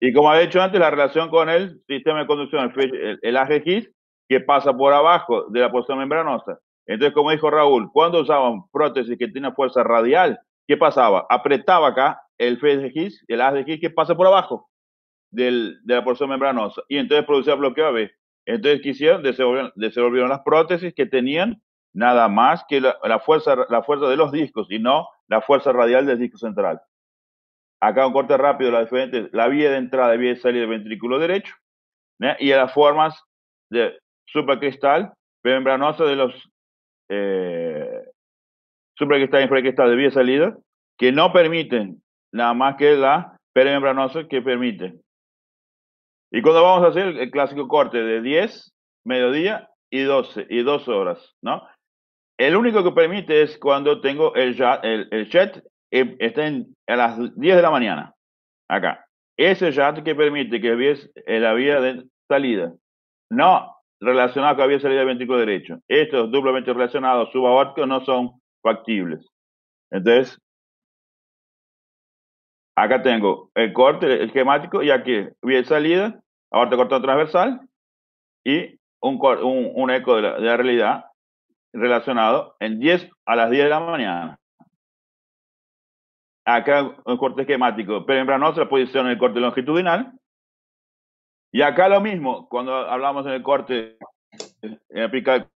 Y como he dicho antes, la relación con el sistema de conducción, el, el que pasa por abajo de la porción membranosa. Entonces, como dijo Raúl, cuando usaban prótesis que tiene fuerza radial, ¿qué pasaba? Apretaba acá el FGIS, el AGX que pasa por abajo del, de la porción membranosa y entonces producía bloqueo AB. Entonces quisieron, desenvolvieron, las prótesis que tenían nada más que la, fuerza, la fuerza de los discos y no la fuerza radial del disco central. Acá un corte rápido, la, la vía de entrada vía de salida del ventrículo derecho y las formas de supracristal, membranosa de los eh, supracristal y infracristal de vía de salida que no permiten nada más que la perimembranosa que permite y cuando vamos a hacer el clásico corte de 10, mediodía y 12 y 2 horas, ¿no? El único que permite es cuando tengo el, el, el chat eh, está en, a las 10 de la mañana, acá. Ese chat que permite que es la vía de salida, no relacionado con la vía de salida del ventrículo derecho. Estos doblemente relacionados subaórticos no son factibles. Entonces, Acá tengo el corte esquemático y aquí vía salida, ahorita cortado transversal y un, un, eco de la, realidad relacionado en 10 a las 10 de la mañana. Acá un corte esquemático perimbranoso, la posición en el corte longitudinal. Y acá lo mismo, cuando hablamos en el corte en aplicar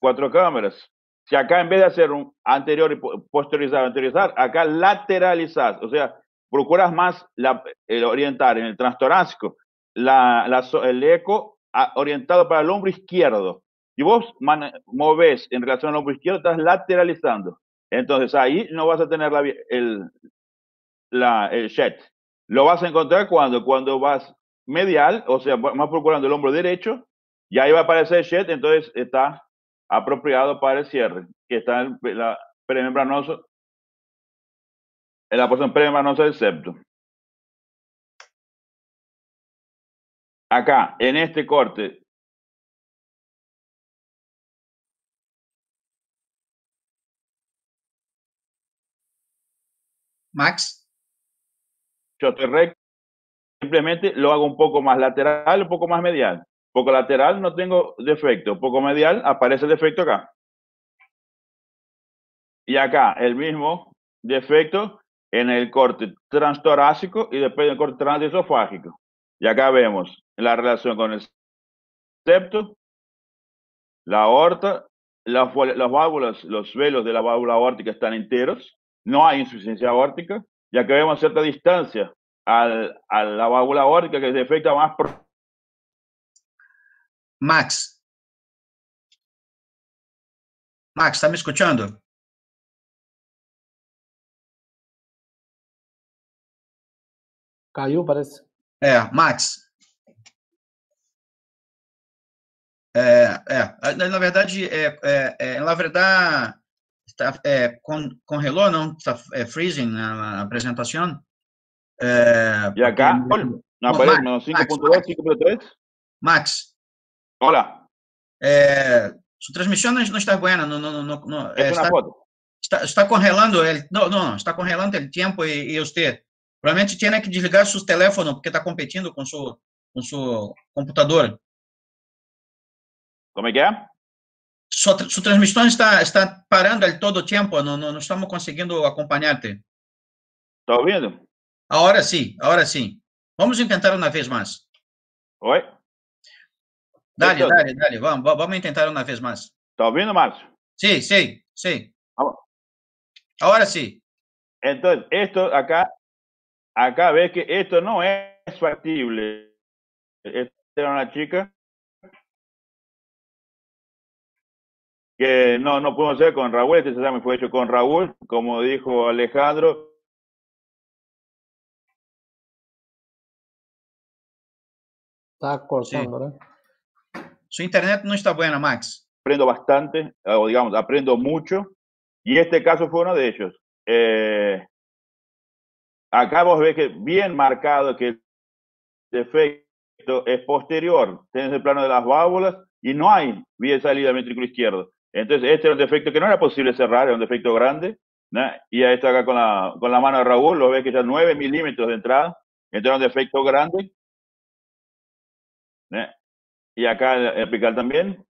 cuatro cámaras. Si acá en vez de hacer un anterior y posteriorizar, anteriorizar, acá lateralizar, o sea, procuras más la, el orientar en el transtorácico la, el eco orientado para el hombro izquierdo. Y vos moves en relación al hombro izquierdo, estás lateralizando. Entonces ahí no vas a tener la, el, la, el. Lo vas a encontrar cuando, cuando vas medial, o sea, más procurando el hombro derecho, y ahí va a aparecer el jet, entonces está apropiado para el cierre, que está en la premembranoso en la porción premembranosa del septo. Acá, en este corte, Max. Yo estoy recto, simplemente lo hago un poco más lateral, un poco más medial. Poco lateral no tengo defecto, poco medial aparece el defecto acá. Y acá el mismo defecto en el corte transtorácico y después en el corte transesofágico. Y acá vemos la relación con el septo, la aorta, las, válvulas, los velos de la válvula aórtica están enteros, no hay insuficiencia aórtica, y acá vemos cierta distancia al, a la válvula aórtica que se efecta más por... Max. Max, ¿está me escuchando? Caiu, parece. É, Max. É, é, na verdade, é, é, é na verdade, está, é, com reloj, não, está é, freezing na, apresentação. É, e acá, na parede, 5.2, 5.3. Max. Hola. É, su transmissão não está buena, no, no, no, no, é, está, está, está congelando, el, não, não, está congelando o tempo e, e você Provavelmente tiene que desligar su teléfono porque está competindo con su, con su computador. ¿Cómo es que Su, su transmisión está, está parando el todo tiempo, no, no, no estamos consiguiendo acompañarte. ¿Está ouvindo? Ahora sí, ahora sí. Vamos a intentar una vez más. Oi? Dale, dale, dale, vamos, vamos a intentar una vez más. ¿Está ouvindo, Márcio? Sí, sí, sí. Vamos. Ahora sí. Entonces, esto acá acá ves que esto no es factible. Esta era una chica que no, no podemos hacer con Raúl, este examen fue hecho con Raúl, como dijo Alejandro, Está cortando, ¿no? Su internet no está buena, Max. Aprendo bastante, o digamos, aprendo mucho, y este caso fue uno de ellos. Eh, acá vos ves que bien marcado que el defecto es posterior, tienes el plano de las válvulas y no hay vía de salida ventrículo izquierdo. Entonces, este era un defecto que no era posible cerrar, era un defecto grande. Y ahí está acá con la, con la mano de Raúl, lo ves que ya 9 milímetros de entrada, entonces era un defecto grande. Y acá el apical también,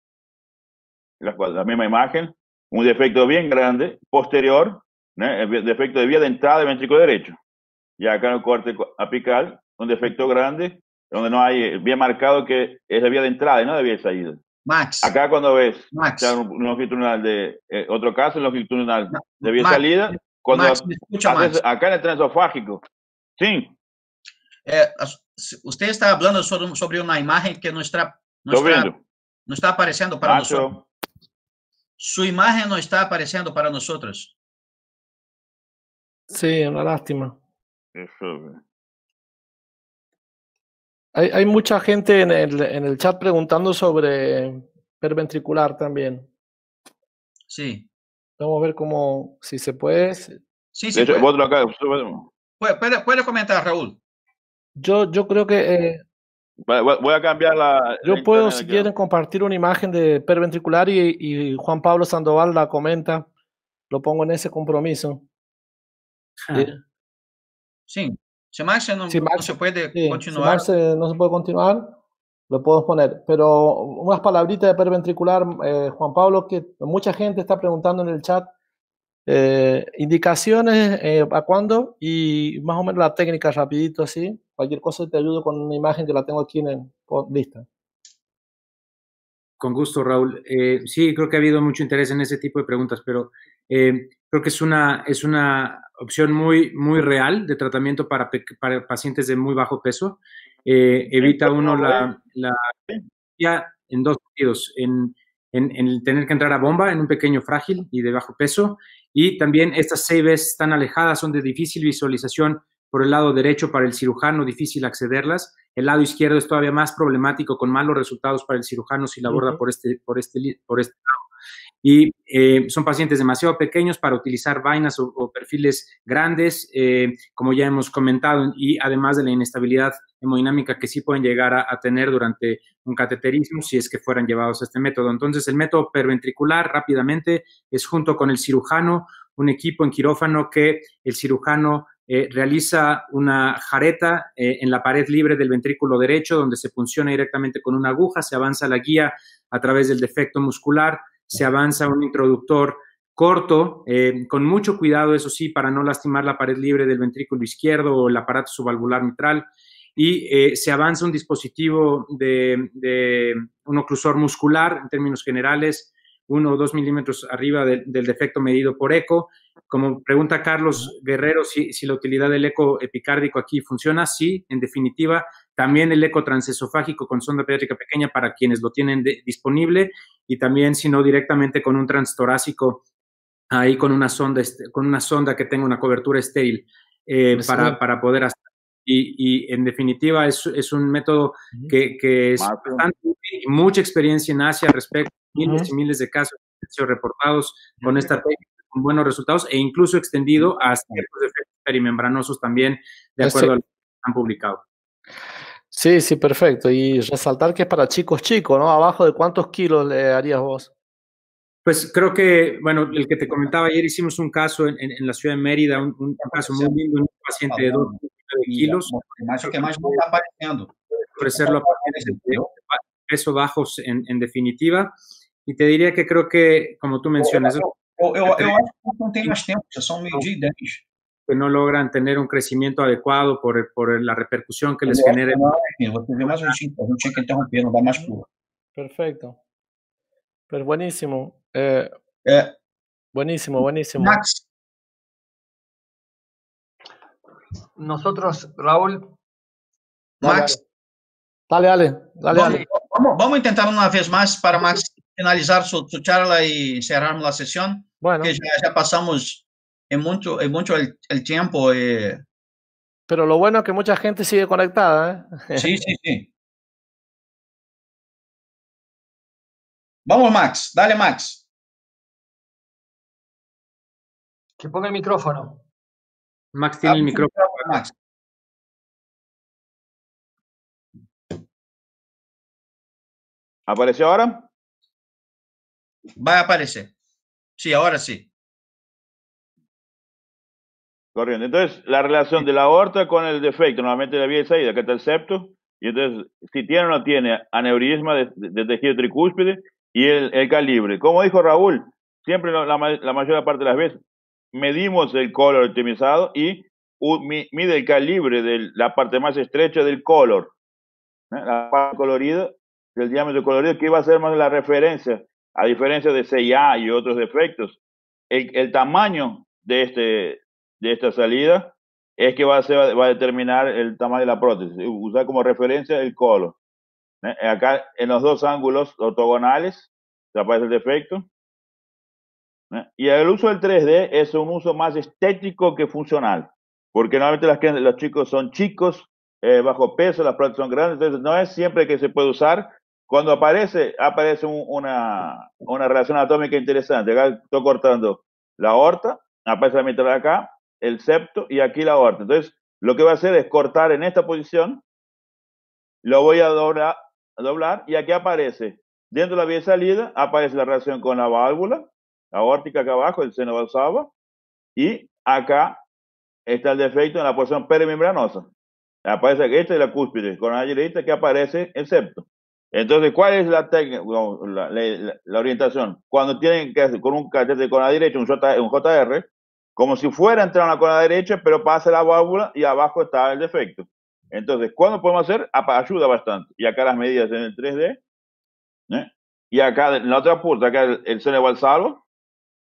la, la, misma imagen, un defecto bien grande, posterior, ¿no? el defecto de vía de entrada de ventrículo derecho. Y acá en el corte apical, un defecto grande, donde no hay bien marcado que es de vía de entrada y no de vía de salida. Max. Acá cuando ves Max. un longitudinal de eh, otro caso, un longitudinal de vía Max, salida, cuando Max, escucha, haces acá en el transofágico. Sí, Eh, usted está hablando sobre, sobre una imagen que no está, no estoy está, viendo. no está apareciendo para nosotros. Su imagen no está apareciendo para nosotros. Sí, una lástima. Eso, Hay, hay mucha gente en el, en el chat preguntando sobre perventricular también. Sí. Vamos a ver cómo, si se puede. Sí, de sí. hecho, Puede, vos acá, puede, puede- puede comentar, Raúl. Yo, yo creo que eh, voy voy a cambiar la. yo la puedo, si quieren, compartir una imagen de perventricular y, y Juan Pablo Sandoval la comenta. Lo pongo en ese compromiso. Ah, Eh, Sí. Si Max no, Si no Max- se puede Sí, continuar. No se puede continuar, lo podemos poner. Pero unas palabritas de perventricular, eh, Juan Pablo, que mucha gente está preguntando en el chat. eh, indicaciones eh, a cuándo y más o menos la técnica rapidito así. Cualquier cosa te ayudo con una imagen que la tengo aquí en el, con- lista. Con gusto, Raúl. Eh, sí, creo que ha habido mucho interés en ese tipo de preguntas, pero eh, creo que es una, es una opción muy, muy real de tratamiento para, para pacientes de muy bajo peso. Eh, evita uno la, la ya en dos sentidos, en, en, tener que entrar a bomba en un pequeño frágil y de bajo peso, y también estas CVs tan alejadas son de difícil visualización por el lado derecho para el cirujano, difícil accederlas. El lado izquierdo es todavía más problemático, con malos resultados para el cirujano si la aborda por, este, por, este, por este lado. Y eh, son pacientes demasiado pequeños para utilizar vainas o, perfiles grandes, eh, como ya hemos comentado, y además de la inestabilidad hemodinámica que sí pueden llegar a, a tener durante un cateterismo si es que fueran llevados a este método. Entonces, el método perventricular rápidamente es junto con el cirujano, un equipo en quirófano que el cirujano eh, realiza una jareta eh, en la pared libre del ventrículo derecho, donde se funciona directamente con una aguja, se avanza la guía a través del defecto muscular, se avanza un introductor corto, eh, con mucho cuidado, eso sí, para no lastimar la pared libre del ventrículo izquierdo o el aparato subvalvular mitral, y eh, se avanza un dispositivo de, un oclusor muscular, en términos generales, uno o dos milímetros arriba de- del defecto medido por eco. Como pregunta Carlos Guerrero si, si la utilidad del eco epicárdico aquí funciona, sí, en definitiva. También el eco transesofágico con sonda pediátrica pequeña para quienes lo tienen de- disponible y también, si no, directamente con un transtorácico ahí con una sonda, este- con una sonda que tenga una cobertura estéril eh, Pues para, sí. para poder hacer. Y, y en definitiva es, es un método que, que es Marco. bastante y mucha experiencia en Asia respecto a miles y miles de casos reportados con esta técnica con buenos resultados e incluso extendido a ciertos efectos perimembranosos también, de acuerdo a lo que han publicado. Sí, sí, perfecto. Y resaltar que es para chicos chicos, ¿no? Abajo de cuántos kilos le harías vos. Pues creo que, bueno, el que te comentaba ayer, hicimos un caso en, en- en la ciudad de Mérida, un, un caso muy lindo, un paciente de 2 kilos, Mas o que mais não está aparecendo. ofrecerlo a pacientes de peso bajos en, en definitiva. Y te diría que creo que, como tú mencionas, Eu, eu, eu acho que não tem mais tempo, já são meio-dia e dez. que no logran tener un crecimiento adecuado por, por la repercusión que les genera. Enfim, você vê mais um tinha, a gente tinha que interromper, não dá mais pula. Perfecto. Pero buenísimo. Eh, buenísimo, buenísimo. Max, Nosotros, Raúl, Max, Dale, dale, dale, vamos, dale. vamos, vamos tentar uma vez mais para Max finalizar sua, sua charla e encerrarmos a sessão, bueno. Ya, pasamos en mucho, en mucho el, tiempo. Eh. Pero lo bueno es que mucha gente sigue conectada. ¿eh? Sí, sí, sí. Vamos, Max. Dale, Max. Que ponga el micrófono. Max tiene ah, el micrófono. Max. ¿Apareció ahora? Va a aparecer. Sí, ahora sí. Corriendo. Entonces, la relación de la aorta con el defecto, normalmente la vía de salida, que está el septo, y entonces, si tiene o no tiene aneurisma de, de, tejido tricúspide y el, el, calibre. Como dijo Raúl, siempre la, la, mayor parte de las veces medimos el color optimizado y mide el calibre de la parte más estrecha del color, ¿eh? la parte colorida, del diámetro colorido, que iba a ser más la referencia, a diferencia de CIA y otros defectos. El, el tamaño de, este, de esta salida es que va a, ser, va a determinar el tamaño de la prótesis, usar como referencia el color. ¿eh? Acá en los dos ángulos ortogonales se aparece el defecto. ¿eh? Y el uso del 3D es un uso más estético que funcional, porque normalmente las, los chicos son chicos, eh, bajo peso, las prótesis son grandes, entonces no es siempre que se puede usar. Cuando aparece, aparece un, una, una relación anatómica interesante. Acá estoy cortando la aorta, aparece la mitad de acá, el septo y aquí la aorta. Entonces, lo que va a hacer es cortar en esta posición, lo voy a doblar, a doblar y aquí aparece, dentro de la vía de salida, aparece la relación con la válvula, la aórtica acá abajo, el seno balsaba, y acá está el defecto en la porción perimembranosa. Aparece aquí, esta es la cúspide, con la que aparece el septo. Entonces, ¿cuál es la técnica, la, la, la, orientación? Cuando tienen que hacer con un catéter con la derecha, un, J, un JR, como si fuera a entrar una con la derecha, pero pasa la válvula y abajo está el defecto. Entonces, ¿cuándo podemos hacer? Ayuda bastante. Y acá las medidas en el 3D. ¿eh? Y acá en la otra puerta, acá el, el seno valsalvo,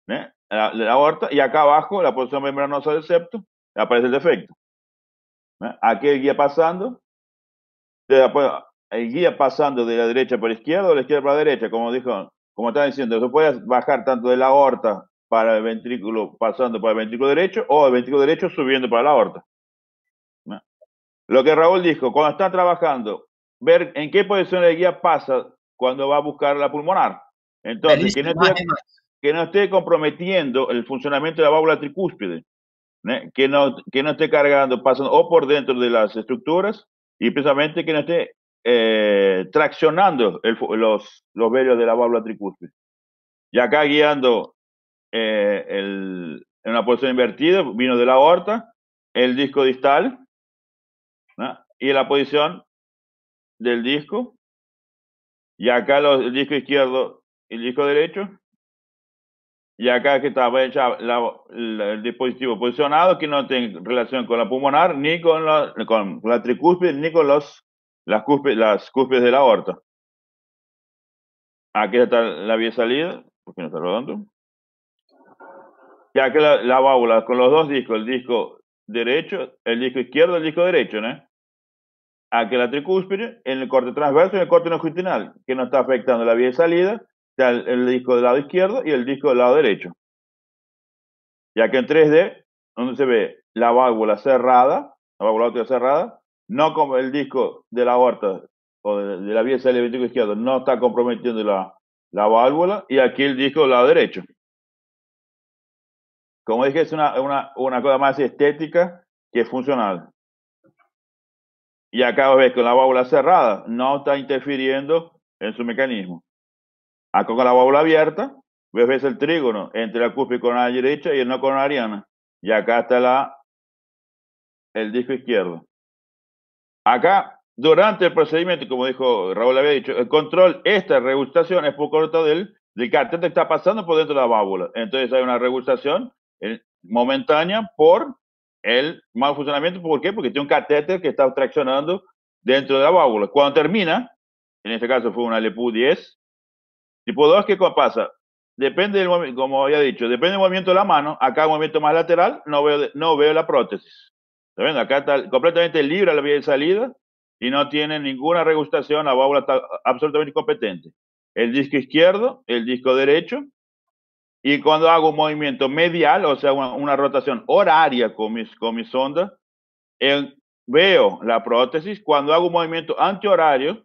¿eh? la, la aorta, y acá abajo la posición membranosa del septo, aparece el defecto. ¿eh? Aquí el guía pasando, el guía pasando de la derecha para la izquierda o de la izquierda para la derecha, como dijo, como estaba diciendo, se puede bajar tanto de la aorta para el ventrículo pasando para el ventrículo derecho o el ventrículo derecho subiendo para la aorta. ¿No? Lo que Raúl dijo, cuando está trabajando, ver en qué posición de guía pasa cuando va a buscar la pulmonar. Entonces, que no, esté, que no, esté, comprometiendo el funcionamiento de la válvula tricúspide, que, no, que no esté cargando, pasando o por dentro de las estructuras y precisamente que no esté eh, traccionando los, los vellos de la válvula tricúspide. Y acá guiando eh, en una posición invertida, vino de la aorta, el disco distal, y la posición del disco, y acá el disco izquierdo y el disco derecho, y acá que estaba hecha la, la, el dispositivo posicionado que no tiene relación con la pulmonar, ni con la, con la tricúspide, ni con los, las, cúspides, las de la aorta. Aquí está la vía salida, porque no está rodando ya que la, la, válvula con los dos discos, el disco derecho, el disco izquierdo, el disco derecho, ¿no? Aquí la tricúspide, en el corte transverso y en el corte longitudinal, que no está afectando la vía de salida, está el, el, disco del lado izquierdo y el disco del lado derecho. Ya que en 3D, donde se ve la válvula cerrada, la válvula cerrada, no como el disco de la aorta o de, la vía del disco izquierdo, no está comprometiendo la, la válvula, y aquí el disco del lado derecho como dije, es una, una, una cosa más estética que funcional. Y acá ves con la válvula cerrada, no está interfiriendo en su mecanismo. Acá con la válvula abierta, ves, ves el trígono entre la cúspide la derecha y el no coronariana. Y acá está la, el disco izquierdo. Acá, durante el procedimiento, como dijo Raúl había dicho, el control, esta regustación es por corto del, del catéter que está pasando por dentro de la válvula. Entonces hay una regustación el, momentánea por el mal funcionamiento. ¿Por qué? Porque tiene un catéter que está traccionando dentro de la válvula. Cuando termina, en este caso fue una LEPU 10, tipo 2, ¿qué pasa? Depende del como había dicho, depende del movimiento de la mano. Acá el movimiento más lateral, no veo, no veo la prótesis. ¿Está viendo? Acá está completamente libre la vía de salida y no tiene ninguna regustación, la válvula está absolutamente competente. El disco izquierdo, el disco derecho, y cuando hago un movimiento medial, o sea, una, una rotación horaria con mis, con mi sonda, eh, veo la prótesis. Cuando hago un movimiento antihorario,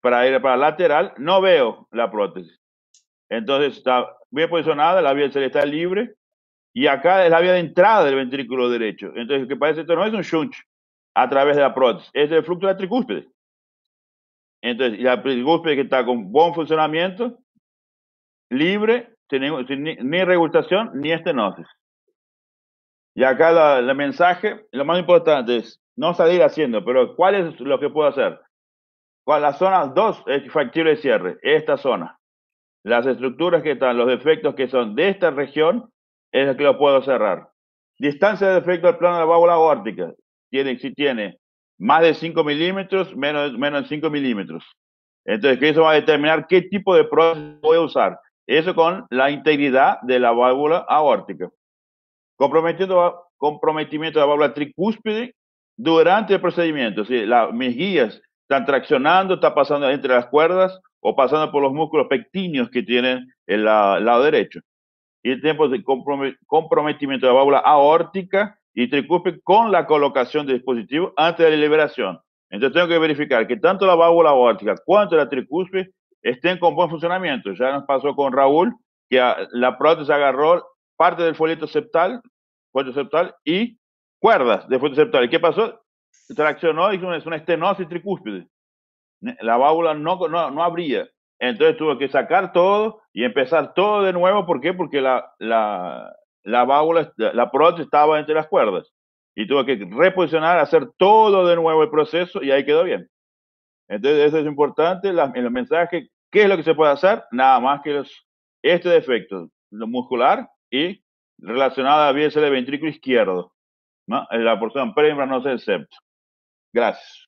para ir para lateral, no veo la prótesis. Entonces está bien posicionada, la vía está libre, y acá es la vía de entrada del ventrículo derecho. Entonces, lo que parece esto no es un shunt a través de la prótesis, es el flujo de la tricúspide. Entonces, la tricúspide que está con buen funcionamiento, libre, sin, ni, ni ni estenosis. Y acá el mensaje, lo más importante es no salir haciendo, pero ¿cuál es lo que puedo hacer? ¿Cuál la zona 2 es factible de cierre? Esta zona. Las estructuras que están, los defectos que son de esta región, es lo que lo puedo cerrar. Distancia de defecto al plano de la válvula aórtica. Tiene, si tiene más de 5 milímetros, menos, menos de 5 milímetros. Entonces, eso va a determinar qué tipo de prótesis voy a usar. Eso con la integridad de la válvula aórtica. Comprometimiento, comprometimiento de la válvula tricúspide durante el procedimiento. Si la, mis guías están traccionando, está pasando entre las cuerdas o pasando por los músculos pectíneos que tienen el, lado derecho. Y el tiempo de comprometimiento de la válvula aórtica y tricúspide con la colocación del dispositivo antes de la liberación. Entonces tengo que verificar que tanto la válvula aórtica cuanto la tricúspide estén con buen funcionamiento. Ya nos pasó con Raúl que la prótesis agarró parte del folleto septal, septal y cuerdas de folleto septal. ¿Y qué pasó? Traccionó y es una estenosis tricúspide. La válvula no, no, no abría. Entonces tuvo que sacar todo y empezar todo de nuevo. ¿Por qué? Porque la, la, la válvula, la prótesis estaba entre las cuerdas. Y tuvo que reposicionar, hacer todo de nuevo el proceso y ahí quedó bien. Entonces, eso es importante, la, el mensaje, ¿qué es lo que se puede hacer? Nada más que los, este defecto, lo muscular y relacionado a vía del ventrículo izquierdo, ¿no? La porción no el septo. Gracias.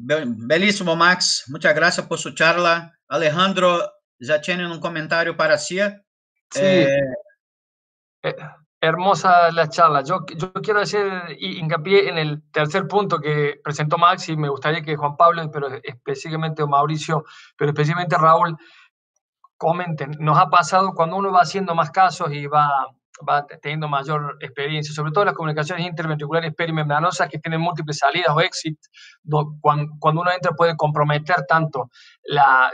Belíssimo, Max. Muchas gracias por su charla. Alejandro, ¿ya tienen un comentario para sí? Sí. Eh, eh, hermosa la charla. Yo, yo quiero hacer hincapié en el tercer punto que presentó Max y me gustaría que Juan Pablo, pero específicamente Mauricio, pero especialmente Raúl, comenten. Nos ha pasado cuando uno va haciendo más casos y va, va teniendo mayor experiencia, sobre todo las comunicaciones interventriculares perimembranosas que tienen múltiples salidas o exit, cuando, uno entra puede comprometer tanto,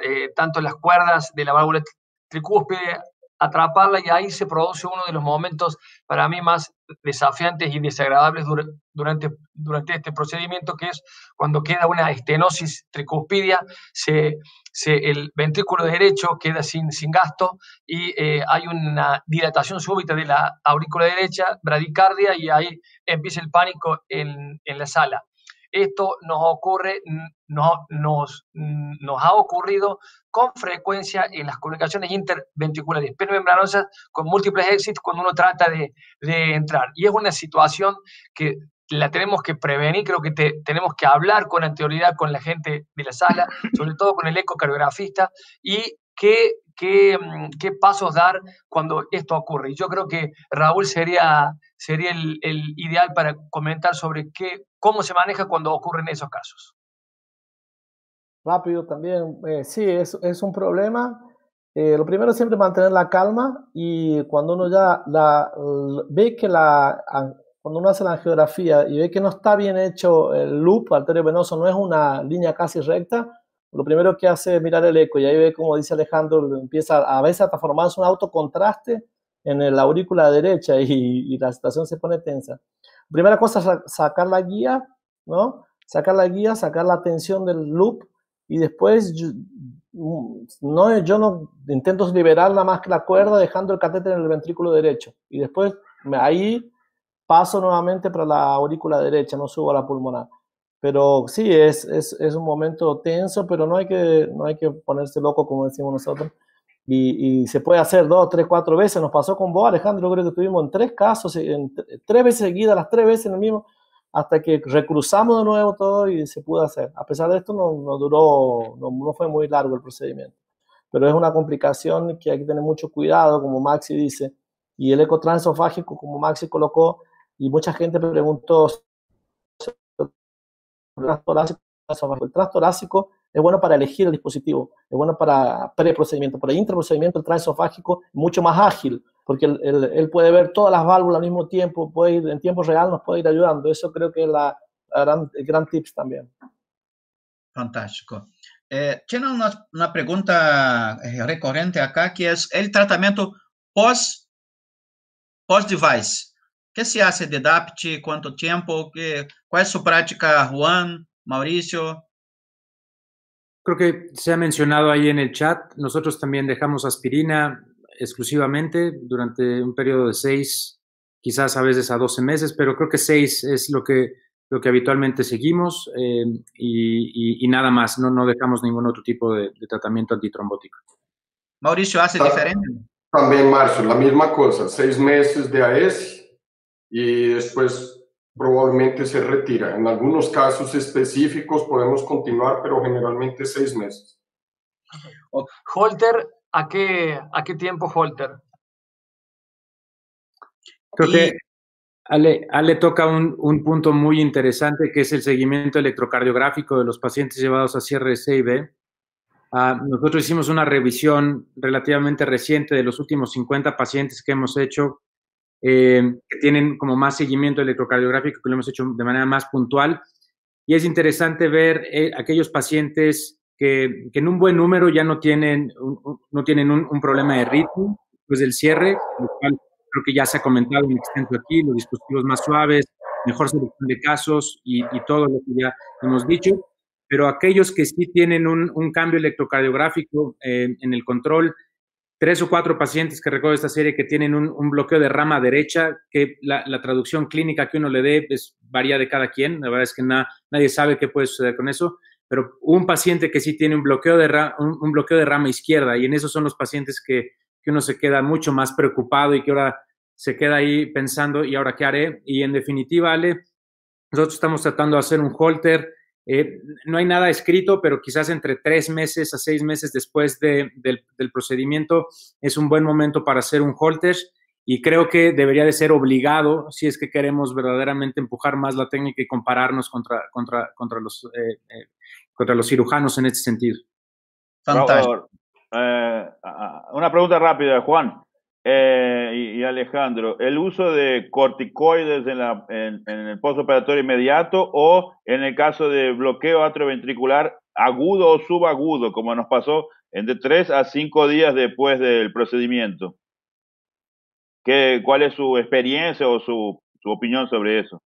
eh, tanto las cuerdas de la válvula tricúspide atraparla y ahí se produce uno de los momentos para mí más desafiantes y desagradables durante, durante este procedimiento, que es cuando queda una estenosis tricuspidia, se, se, el ventrículo derecho queda sin, sin gasto y eh, hay una dilatación súbita de la aurícula derecha, bradicardia, y ahí empieza el pánico en, en la sala. Esto nos ocurre, no, nos, nos ha ocurrido con frecuencia en las comunicaciones interventriculares permembranosas con múltiples éxitos cuando uno trata de, de, entrar. Y es una situación que la tenemos que prevenir, creo que te, tenemos que hablar con anterioridad con la gente de la sala, sobre todo con el ecocardiografista, y qué, qué, qué pasos dar cuando esto ocurre. Y yo creo que Raúl sería, sería el, el ideal para comentar sobre qué, cómo se maneja cuando ocurren esos casos. Rápido también, eh, sí, es, es, un problema. Eh, lo primero siempre mantener la calma y cuando uno ya la, ve que la, cuando uno hace la angiografía y ve que no está bien hecho el loop arteriovenoso, no es una línea casi recta, lo primero que hace es mirar el eco y ahí ve, como dice Alejandro, empieza a veces hasta formarse un autocontraste en la aurícula derecha y, y la situación se pone tensa. Primera cosa es sacar la guía, ¿no? Sacar la guía, sacar la tensión del loop y después yo no, yo no intento liberar nada más que la cuerda dejando el catéter en el ventrículo derecho y después ahí paso nuevamente para la aurícula derecha, no subo a la pulmonar. Pero sí, es, es, es un momento tenso, pero no hay, que, no hay que ponerse loco como decimos nosotros. Y, y, se puede hacer dos, tres, cuatro veces. Nos pasó con vos, Alejandro, creo que tuvimos en tres casos, en tres veces seguidas, las tres veces en el mismo, hasta que recruzamos de nuevo todo y se pudo hacer. A pesar de esto, no, no duró, no, no, fue muy largo el procedimiento. Pero es una complicación que hay que tener mucho cuidado, como Maxi dice. Y el eco transofágico, como Maxi colocó, y mucha gente preguntó el transtorácico es bueno para elegir el dispositivo, es bueno para preprocedimiento, para intraprocedimiento el transofágico mucho más ágil, porque él, él, él, puede ver todas las válvulas al mismo tiempo, puede ir, en tiempo real nos puede ir ayudando. Eso creo que es la, la gran, el gran tips también. Fantástico. Eh, tiene una, una, pregunta eh, recurrente acá que es el tratamiento post, post device. ¿Qué se hace de DAPT? ¿Cuánto tiempo? ¿Qué, ¿Cuál es su práctica, Juan, Mauricio? Creo que se ha mencionado ahí en el chat. Nosotros también dejamos aspirina exclusivamente durante un periodo de seis, quizás a veces a 12 meses, pero creo que seis es lo que lo que habitualmente seguimos eh, y, y, nada más, no, no dejamos ningún otro tipo de, de tratamiento antitrombótico. Mauricio, ¿hace diferente? También, Marcio, la misma cosa, seis meses de AES y después probablemente se retira. En algunos casos específicos podemos continuar, pero generalmente seis meses. Holter, ¿a qué, a qué tiempo Holter? Creo que Ale, Ale toca un, un, punto muy interesante que es el seguimiento electrocardiográfico de los pacientes llevados a cierre C y B. Uh, nosotros hicimos una revisión relativamente reciente de los últimos 50 pacientes que hemos hecho, eh, que tienen como más seguimiento electrocardiográfico, que lo hemos hecho de manera más puntual. Y es interesante ver eh, aquellos pacientes que, que, en un buen número ya no tienen, un, no tienen un, un problema de ritmo después del cierre, lo cual creo que ya se ha comentado en extenso aquí, los dispositivos más suaves, mejor selección de casos y, y todo lo que ya hemos dicho, pero aquellos que sí tienen un, un cambio electrocardiográfico eh, en el control, tres o cuatro pacientes que recuerdo esta serie que tienen un, bloqueo de rama derecha, que la, traducción clínica que uno le dé pues, varía de cada quien, la verdad es que na, nadie sabe qué puede suceder con eso, pero un paciente que sí tiene un bloqueo de, un bloqueo de rama izquierda, y en esos son los pacientes que que uno se queda mucho más preocupado y que ahora se queda ahí pensando, ¿y ahora qué haré? Y en definitiva, Ale, nosotros estamos tratando de hacer un holter. Eh, no hay nada escrito, pero quizás entre tres meses a seis meses después de, del, del, procedimiento es un buen momento para hacer un holter y creo que debería de ser obligado si es que queremos verdaderamente empujar más la técnica y compararnos contra, contra, contra, los, eh, eh, contra los cirujanos en este sentido. Fantástico. Eh, una pregunta rápida, Juan eh, y, y, Alejandro. ¿El uso de corticoides en, la, en, en, el postoperatorio inmediato o en el caso de bloqueo atrioventricular agudo o subagudo, como nos pasó entre 3 a 5 días después del procedimiento? ¿Qué, ¿Cuál es su experiencia o su, su opinión sobre eso?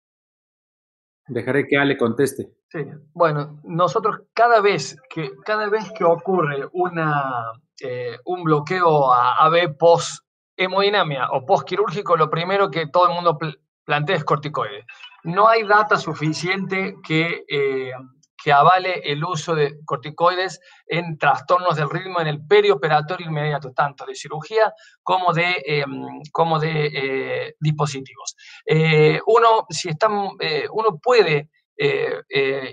Dejaré que Ale conteste. Sí, bueno, nosotros cada vez que, cada vez que ocurre una, eh, un bloqueo a AB post hemodinamia o post quirúrgico, lo primero que todo el mundo pl plantea es corticoides. No hay data suficiente que, eh, que avale el uso de corticoides en trastornos del ritmo en el perioperatorio inmediato, tanto de cirugía como de, eh, como de eh, dispositivos. Eh, uno, si uno puede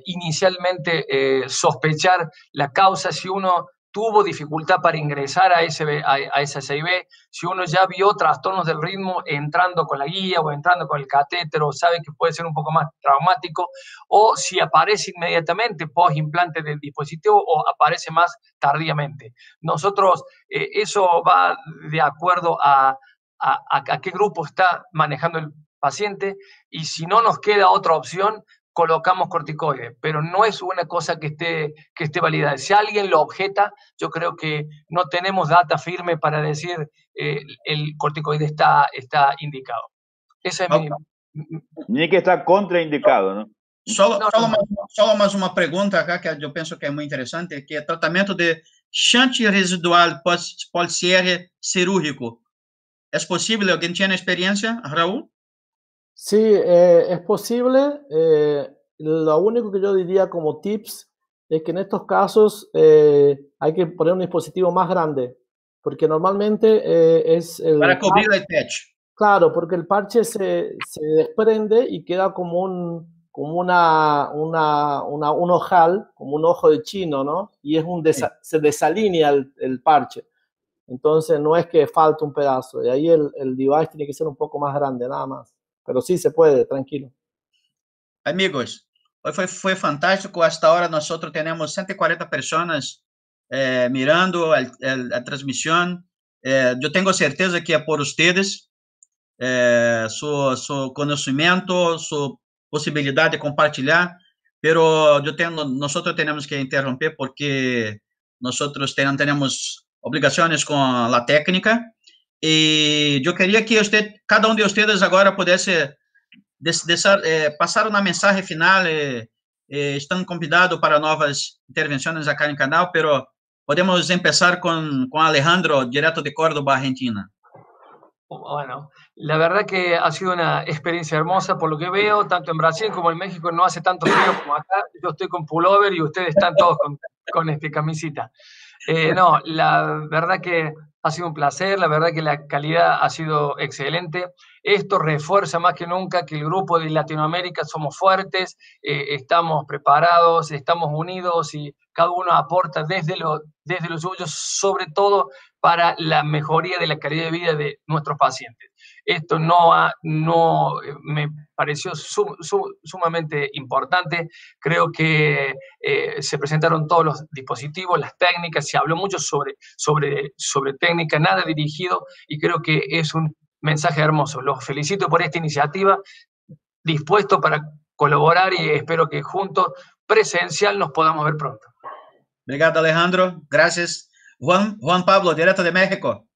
inicialmente sospechar la causa si uno tuvo dificultad para ingresar a, ese, a, a si uno ya vio trastornos del ritmo entrando con la guía o entrando con el catéter o sabe que puede ser un poco más traumático, o si aparece inmediatamente post implante del dispositivo o aparece más tardíamente. Nosotros, eh, eso va de acuerdo a, a qué grupo está manejando el paciente y si no nos queda otra opción, colocamos corticoides, pero no es una cosa que esté, que esté validada. Si alguien lo objeta, yo creo que no tenemos data firme para decir eh, el corticoide está, está indicado. Esa es okay. mi... Ni que está contraindicado, ¿no? Solo, no, solo, no. Más, solo más uma pergunta que eu penso que é muito interessante, que é tratamento de chante residual pós-cierre cirúrgico. ¿Es posible? ¿Alguien tiene experiencia, Raúl? Sí, eh, es posible. Eh, lo único que yo diría como tips es que en estos casos eh, hay que poner un dispositivo más grande, porque normalmente es el... Para cubrir el techo. Claro, porque el parche se, se desprende y queda como un como una, una, una, un ojal, como un ojo de chino, ¿no? Y es un desa, sí. se desalinea el, el, parche. Entonces no es que falte un pedazo, y ahí el, el device tiene que ser un poco más grande, nada más. Pero sí se puede, tranquilo. Amigos, hoy fue, fue fantástico. Hasta ahora nosotros tenemos 140 personas eh, mirando la transmisión. Eh, yo tengo certeza que por ustedes, eh, su, su conocimiento, su posibilidad de compartilhar. pero yo tengo, nosotros tenemos que interrumpir porque nosotros tenemos obligaciones con la técnica y yo quería que usted, cada uno de ustedes ahora pudiese eh, pasar una mensaje final. Eh, eh, están convidados para nuevas intervenciones acá en el canal, pero podemos empezar con, con Alejandro, directo de Córdoba, Argentina. Bueno, la verdad que ha sido una experiencia hermosa por lo que veo, tanto en Brasil como en México no hace tanto frío como acá. Yo estoy con pullover y ustedes están todos con, con este, camisita. Eh, no, la verdad que ha sido un placer, la verdad que la calidad ha sido excelente. Esto refuerza más que nunca que el grupo de Latinoamérica somos fuertes, eh, estamos preparados, estamos unidos y cada uno aporta desde lo, desde lo suyo, sobre todo para la mejoría de la calidad de vida de nuestros pacientes. Esto no, no eh, me pareció sumamente importante. Creo que eh, se presentaron todos los dispositivos, las técnicas, se habló mucho sobre, sobre, sobre técnica, nada dirigido, y creo que es un mensaje hermoso. Los felicito por esta iniciativa, dispuesto para colaborar y espero que juntos, presencial, nos podamos ver pronto. Obrigado, Alejandro. Gracias. Juan, Juan Pablo, directo de México.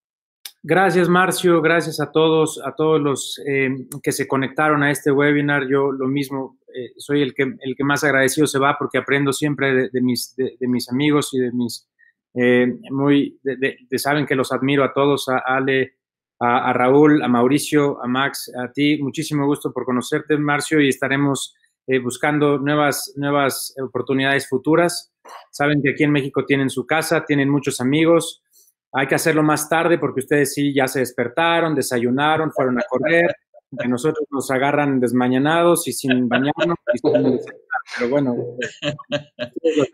Gracias, Marcio. Gracias a todos, a todos los eh, que se conectaron a este webinar. Yo lo mismo, eh, soy el que, el que más agradecido se va porque aprendo siempre de, mis, de, mis amigos y de mis, eh, muy, saben que los admiro a todos, a Ale, a, Raúl, a Mauricio, a Max, a ti. Muchísimo gusto por conocerte, Marcio, y estaremos buscando nuevas, nuevas oportunidades futuras. Saben que aquí en México tienen su casa, tienen muchos amigos. Hay que hacerlo más tarde porque ustedes sí ya se despertaron, desayunaron, fueron a correr. Que nosotros nos agarran desmañanados y sin bañarnos. pero bueno.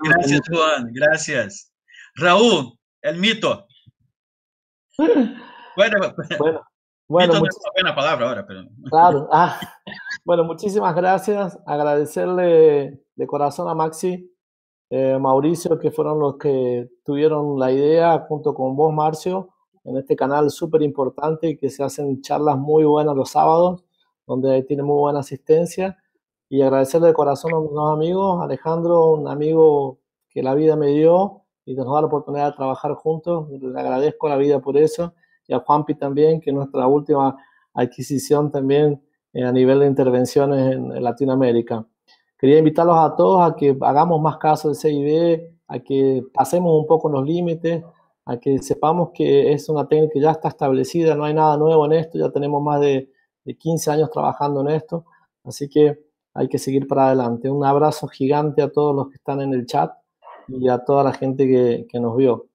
Gracias, Juan. Gracias. Raúl, el mito. Bueno, bueno, mito buena palabra ahora, pero. Claro. Ah, bueno, muchísimas gracias. Agradecerle de corazón a Maxi eh, Mauricio, que fueron los que tuvieron la idea junto con vos, Marcio, en este canal súper importante y que se hacen charlas muy buenas los sábados, donde tiene muy buena asistencia. Y agradecerle de corazón a mis amigos, Alejandro, un amigo que la vida me dio y nos da la oportunidad de trabajar juntos. Le agradezco la vida por eso. Y a Juanpi también, que es nuestra última adquisición también eh, a nivel de intervenciones en Latinoamérica. Quería invitarlos a todos a que hagamos más caso de CID, a que pasemos un poco los límites, a que sepamos que es una técnica que ya está establecida, no hay nada nuevo en esto, ya tenemos más de, 15 años trabajando en esto, así que hay que seguir para adelante. Un abrazo gigante a todos los que están en el chat y a toda la gente que, que nos vio.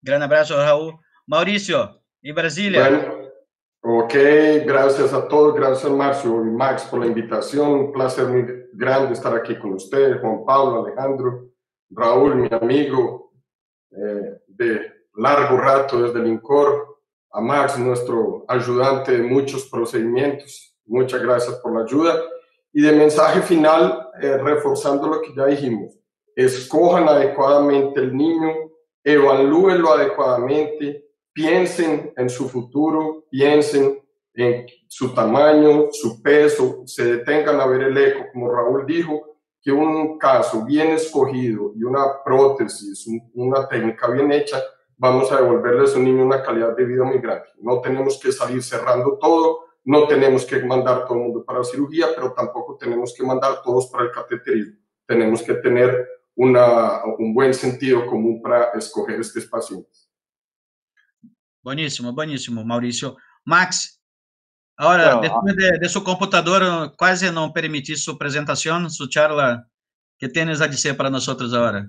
Gran abrazo, Raúl. Mauricio, en Brasilia. Ok, gracias a todos, gracias Marcio y Max por la invitación, un placer muy grande estar aquí con ustedes, Juan Pablo, Alejandro, Raúl, mi amigo eh, de largo rato desde el INCOR, a Max, nuestro ayudante de muchos procedimientos, muchas gracias por la ayuda. Y de mensaje final, eh, reforzando lo que ya dijimos, escojan adecuadamente el niño, evalúenlo adecuadamente, piensen en su futuro, piensen en su tamaño, su peso, se detengan a ver el eco, como Raúl dijo, que un caso bien escogido y una prótesis, una técnica bien hecha, vamos a devolverles a un niño una calidad de vida muy grande. No tenemos que salir cerrando todo, no tenemos que mandar todo el mundo para la cirugía, pero tampoco tenemos que mandar todos para el cateterismo. Tenemos que tener una, un buen sentido común para escoger estos pacientes. Buenísimo, buenísimo, Mauricio. Max, ahora, después de, su computador, casi no permití su presentación, su charla. ¿Qué tienes a decir para nosotros ahora?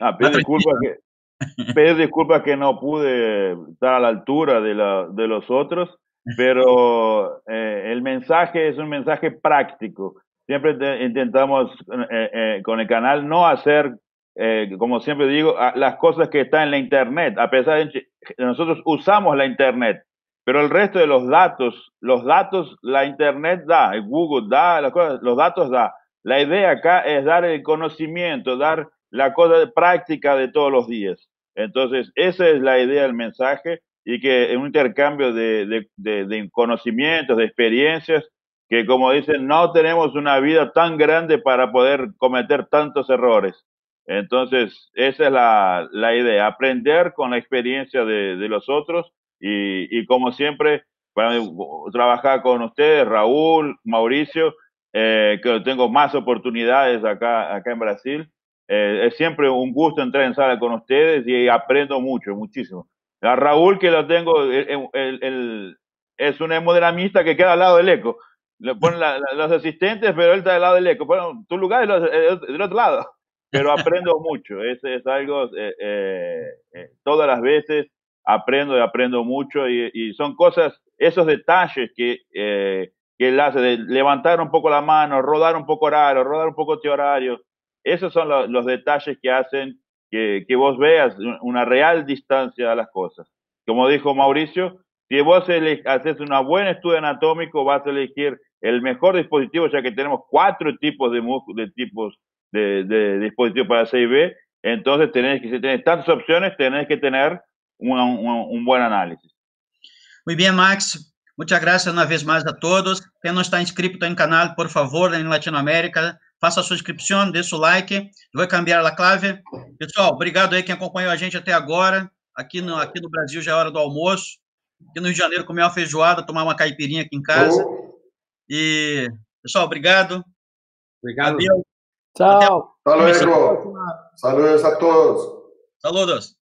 Ah, pido disculpas que, disculpa que no pude estar a la altura de, la, de los otros, pero eh, el mensaje es un mensaje práctico. Siempre intentamos eh, eh, con el canal no hacer eh, como siempre digo, las cosas que están en la Internet, a pesar de que nosotros usamos la Internet, pero el resto de los datos, los datos la Internet da, Google da, las cosas, los datos da. La idea acá es dar el conocimiento, dar la cosa de práctica de todos los días. Entonces, esa es la idea del mensaje y que en un intercambio de, de, de, de conocimientos, de experiencias, que como dicen, no tenemos una vida tan grande para poder cometer tantos errores. Entonces, esa es la, idea, aprender con la experiencia de, los otros y, como siempre, para trabajar con ustedes, Raúl, Mauricio, eh, que tengo más oportunidades acá, acá en Brasil. Eh, es siempre un gusto entrar en sala con ustedes y aprendo mucho, muchísimo. A Raúl, que lo tengo, el, el, el, es un hemoderamista que queda al lado del eco. Le ponen los asistentes, pero él está al lado del eco. Bueno, tu lugar es del otro lado. Pero aprendo mucho. Es, es algo, eh, eh, eh, todas las veces aprendo y aprendo mucho. Y, y son cosas, esos detalles que, eh, que él hace, de levantar un poco la mano, rodar un poco horario, rodar un poco este horario. Esos son los, los detalles que hacen que, que vos veas una real distancia a las cosas. Como dijo Mauricio, si vos haces un buen estudio anatómico, vas a elegir el mejor dispositivo, ya que tenemos cuatro tipos de, de tipos de, de, dispositivos para CIB. Entonces, tenés que, si tenés tantas opciones, tenés que tener un, un, un buen análisis. Muy bien, Max. Muchas gracias uma vez mais a todos. Quem não está inscrito no canal, por favor, em Latinoamérica, faça a sua inscrição, deixe o like. Vou cambiar a clave. Pessoal, obrigado aí quem acompanhou a gente até agora. Aqui no, aqui no Brasil já é hora do almoço. Aqui no Rio de Janeiro, comer uma feijoada, tomar uma caipirinha aqui em casa. E, pessoal, obrigado. Obrigado. Valeu. Chao. Hasta luego. Saludos a todos. Saludos.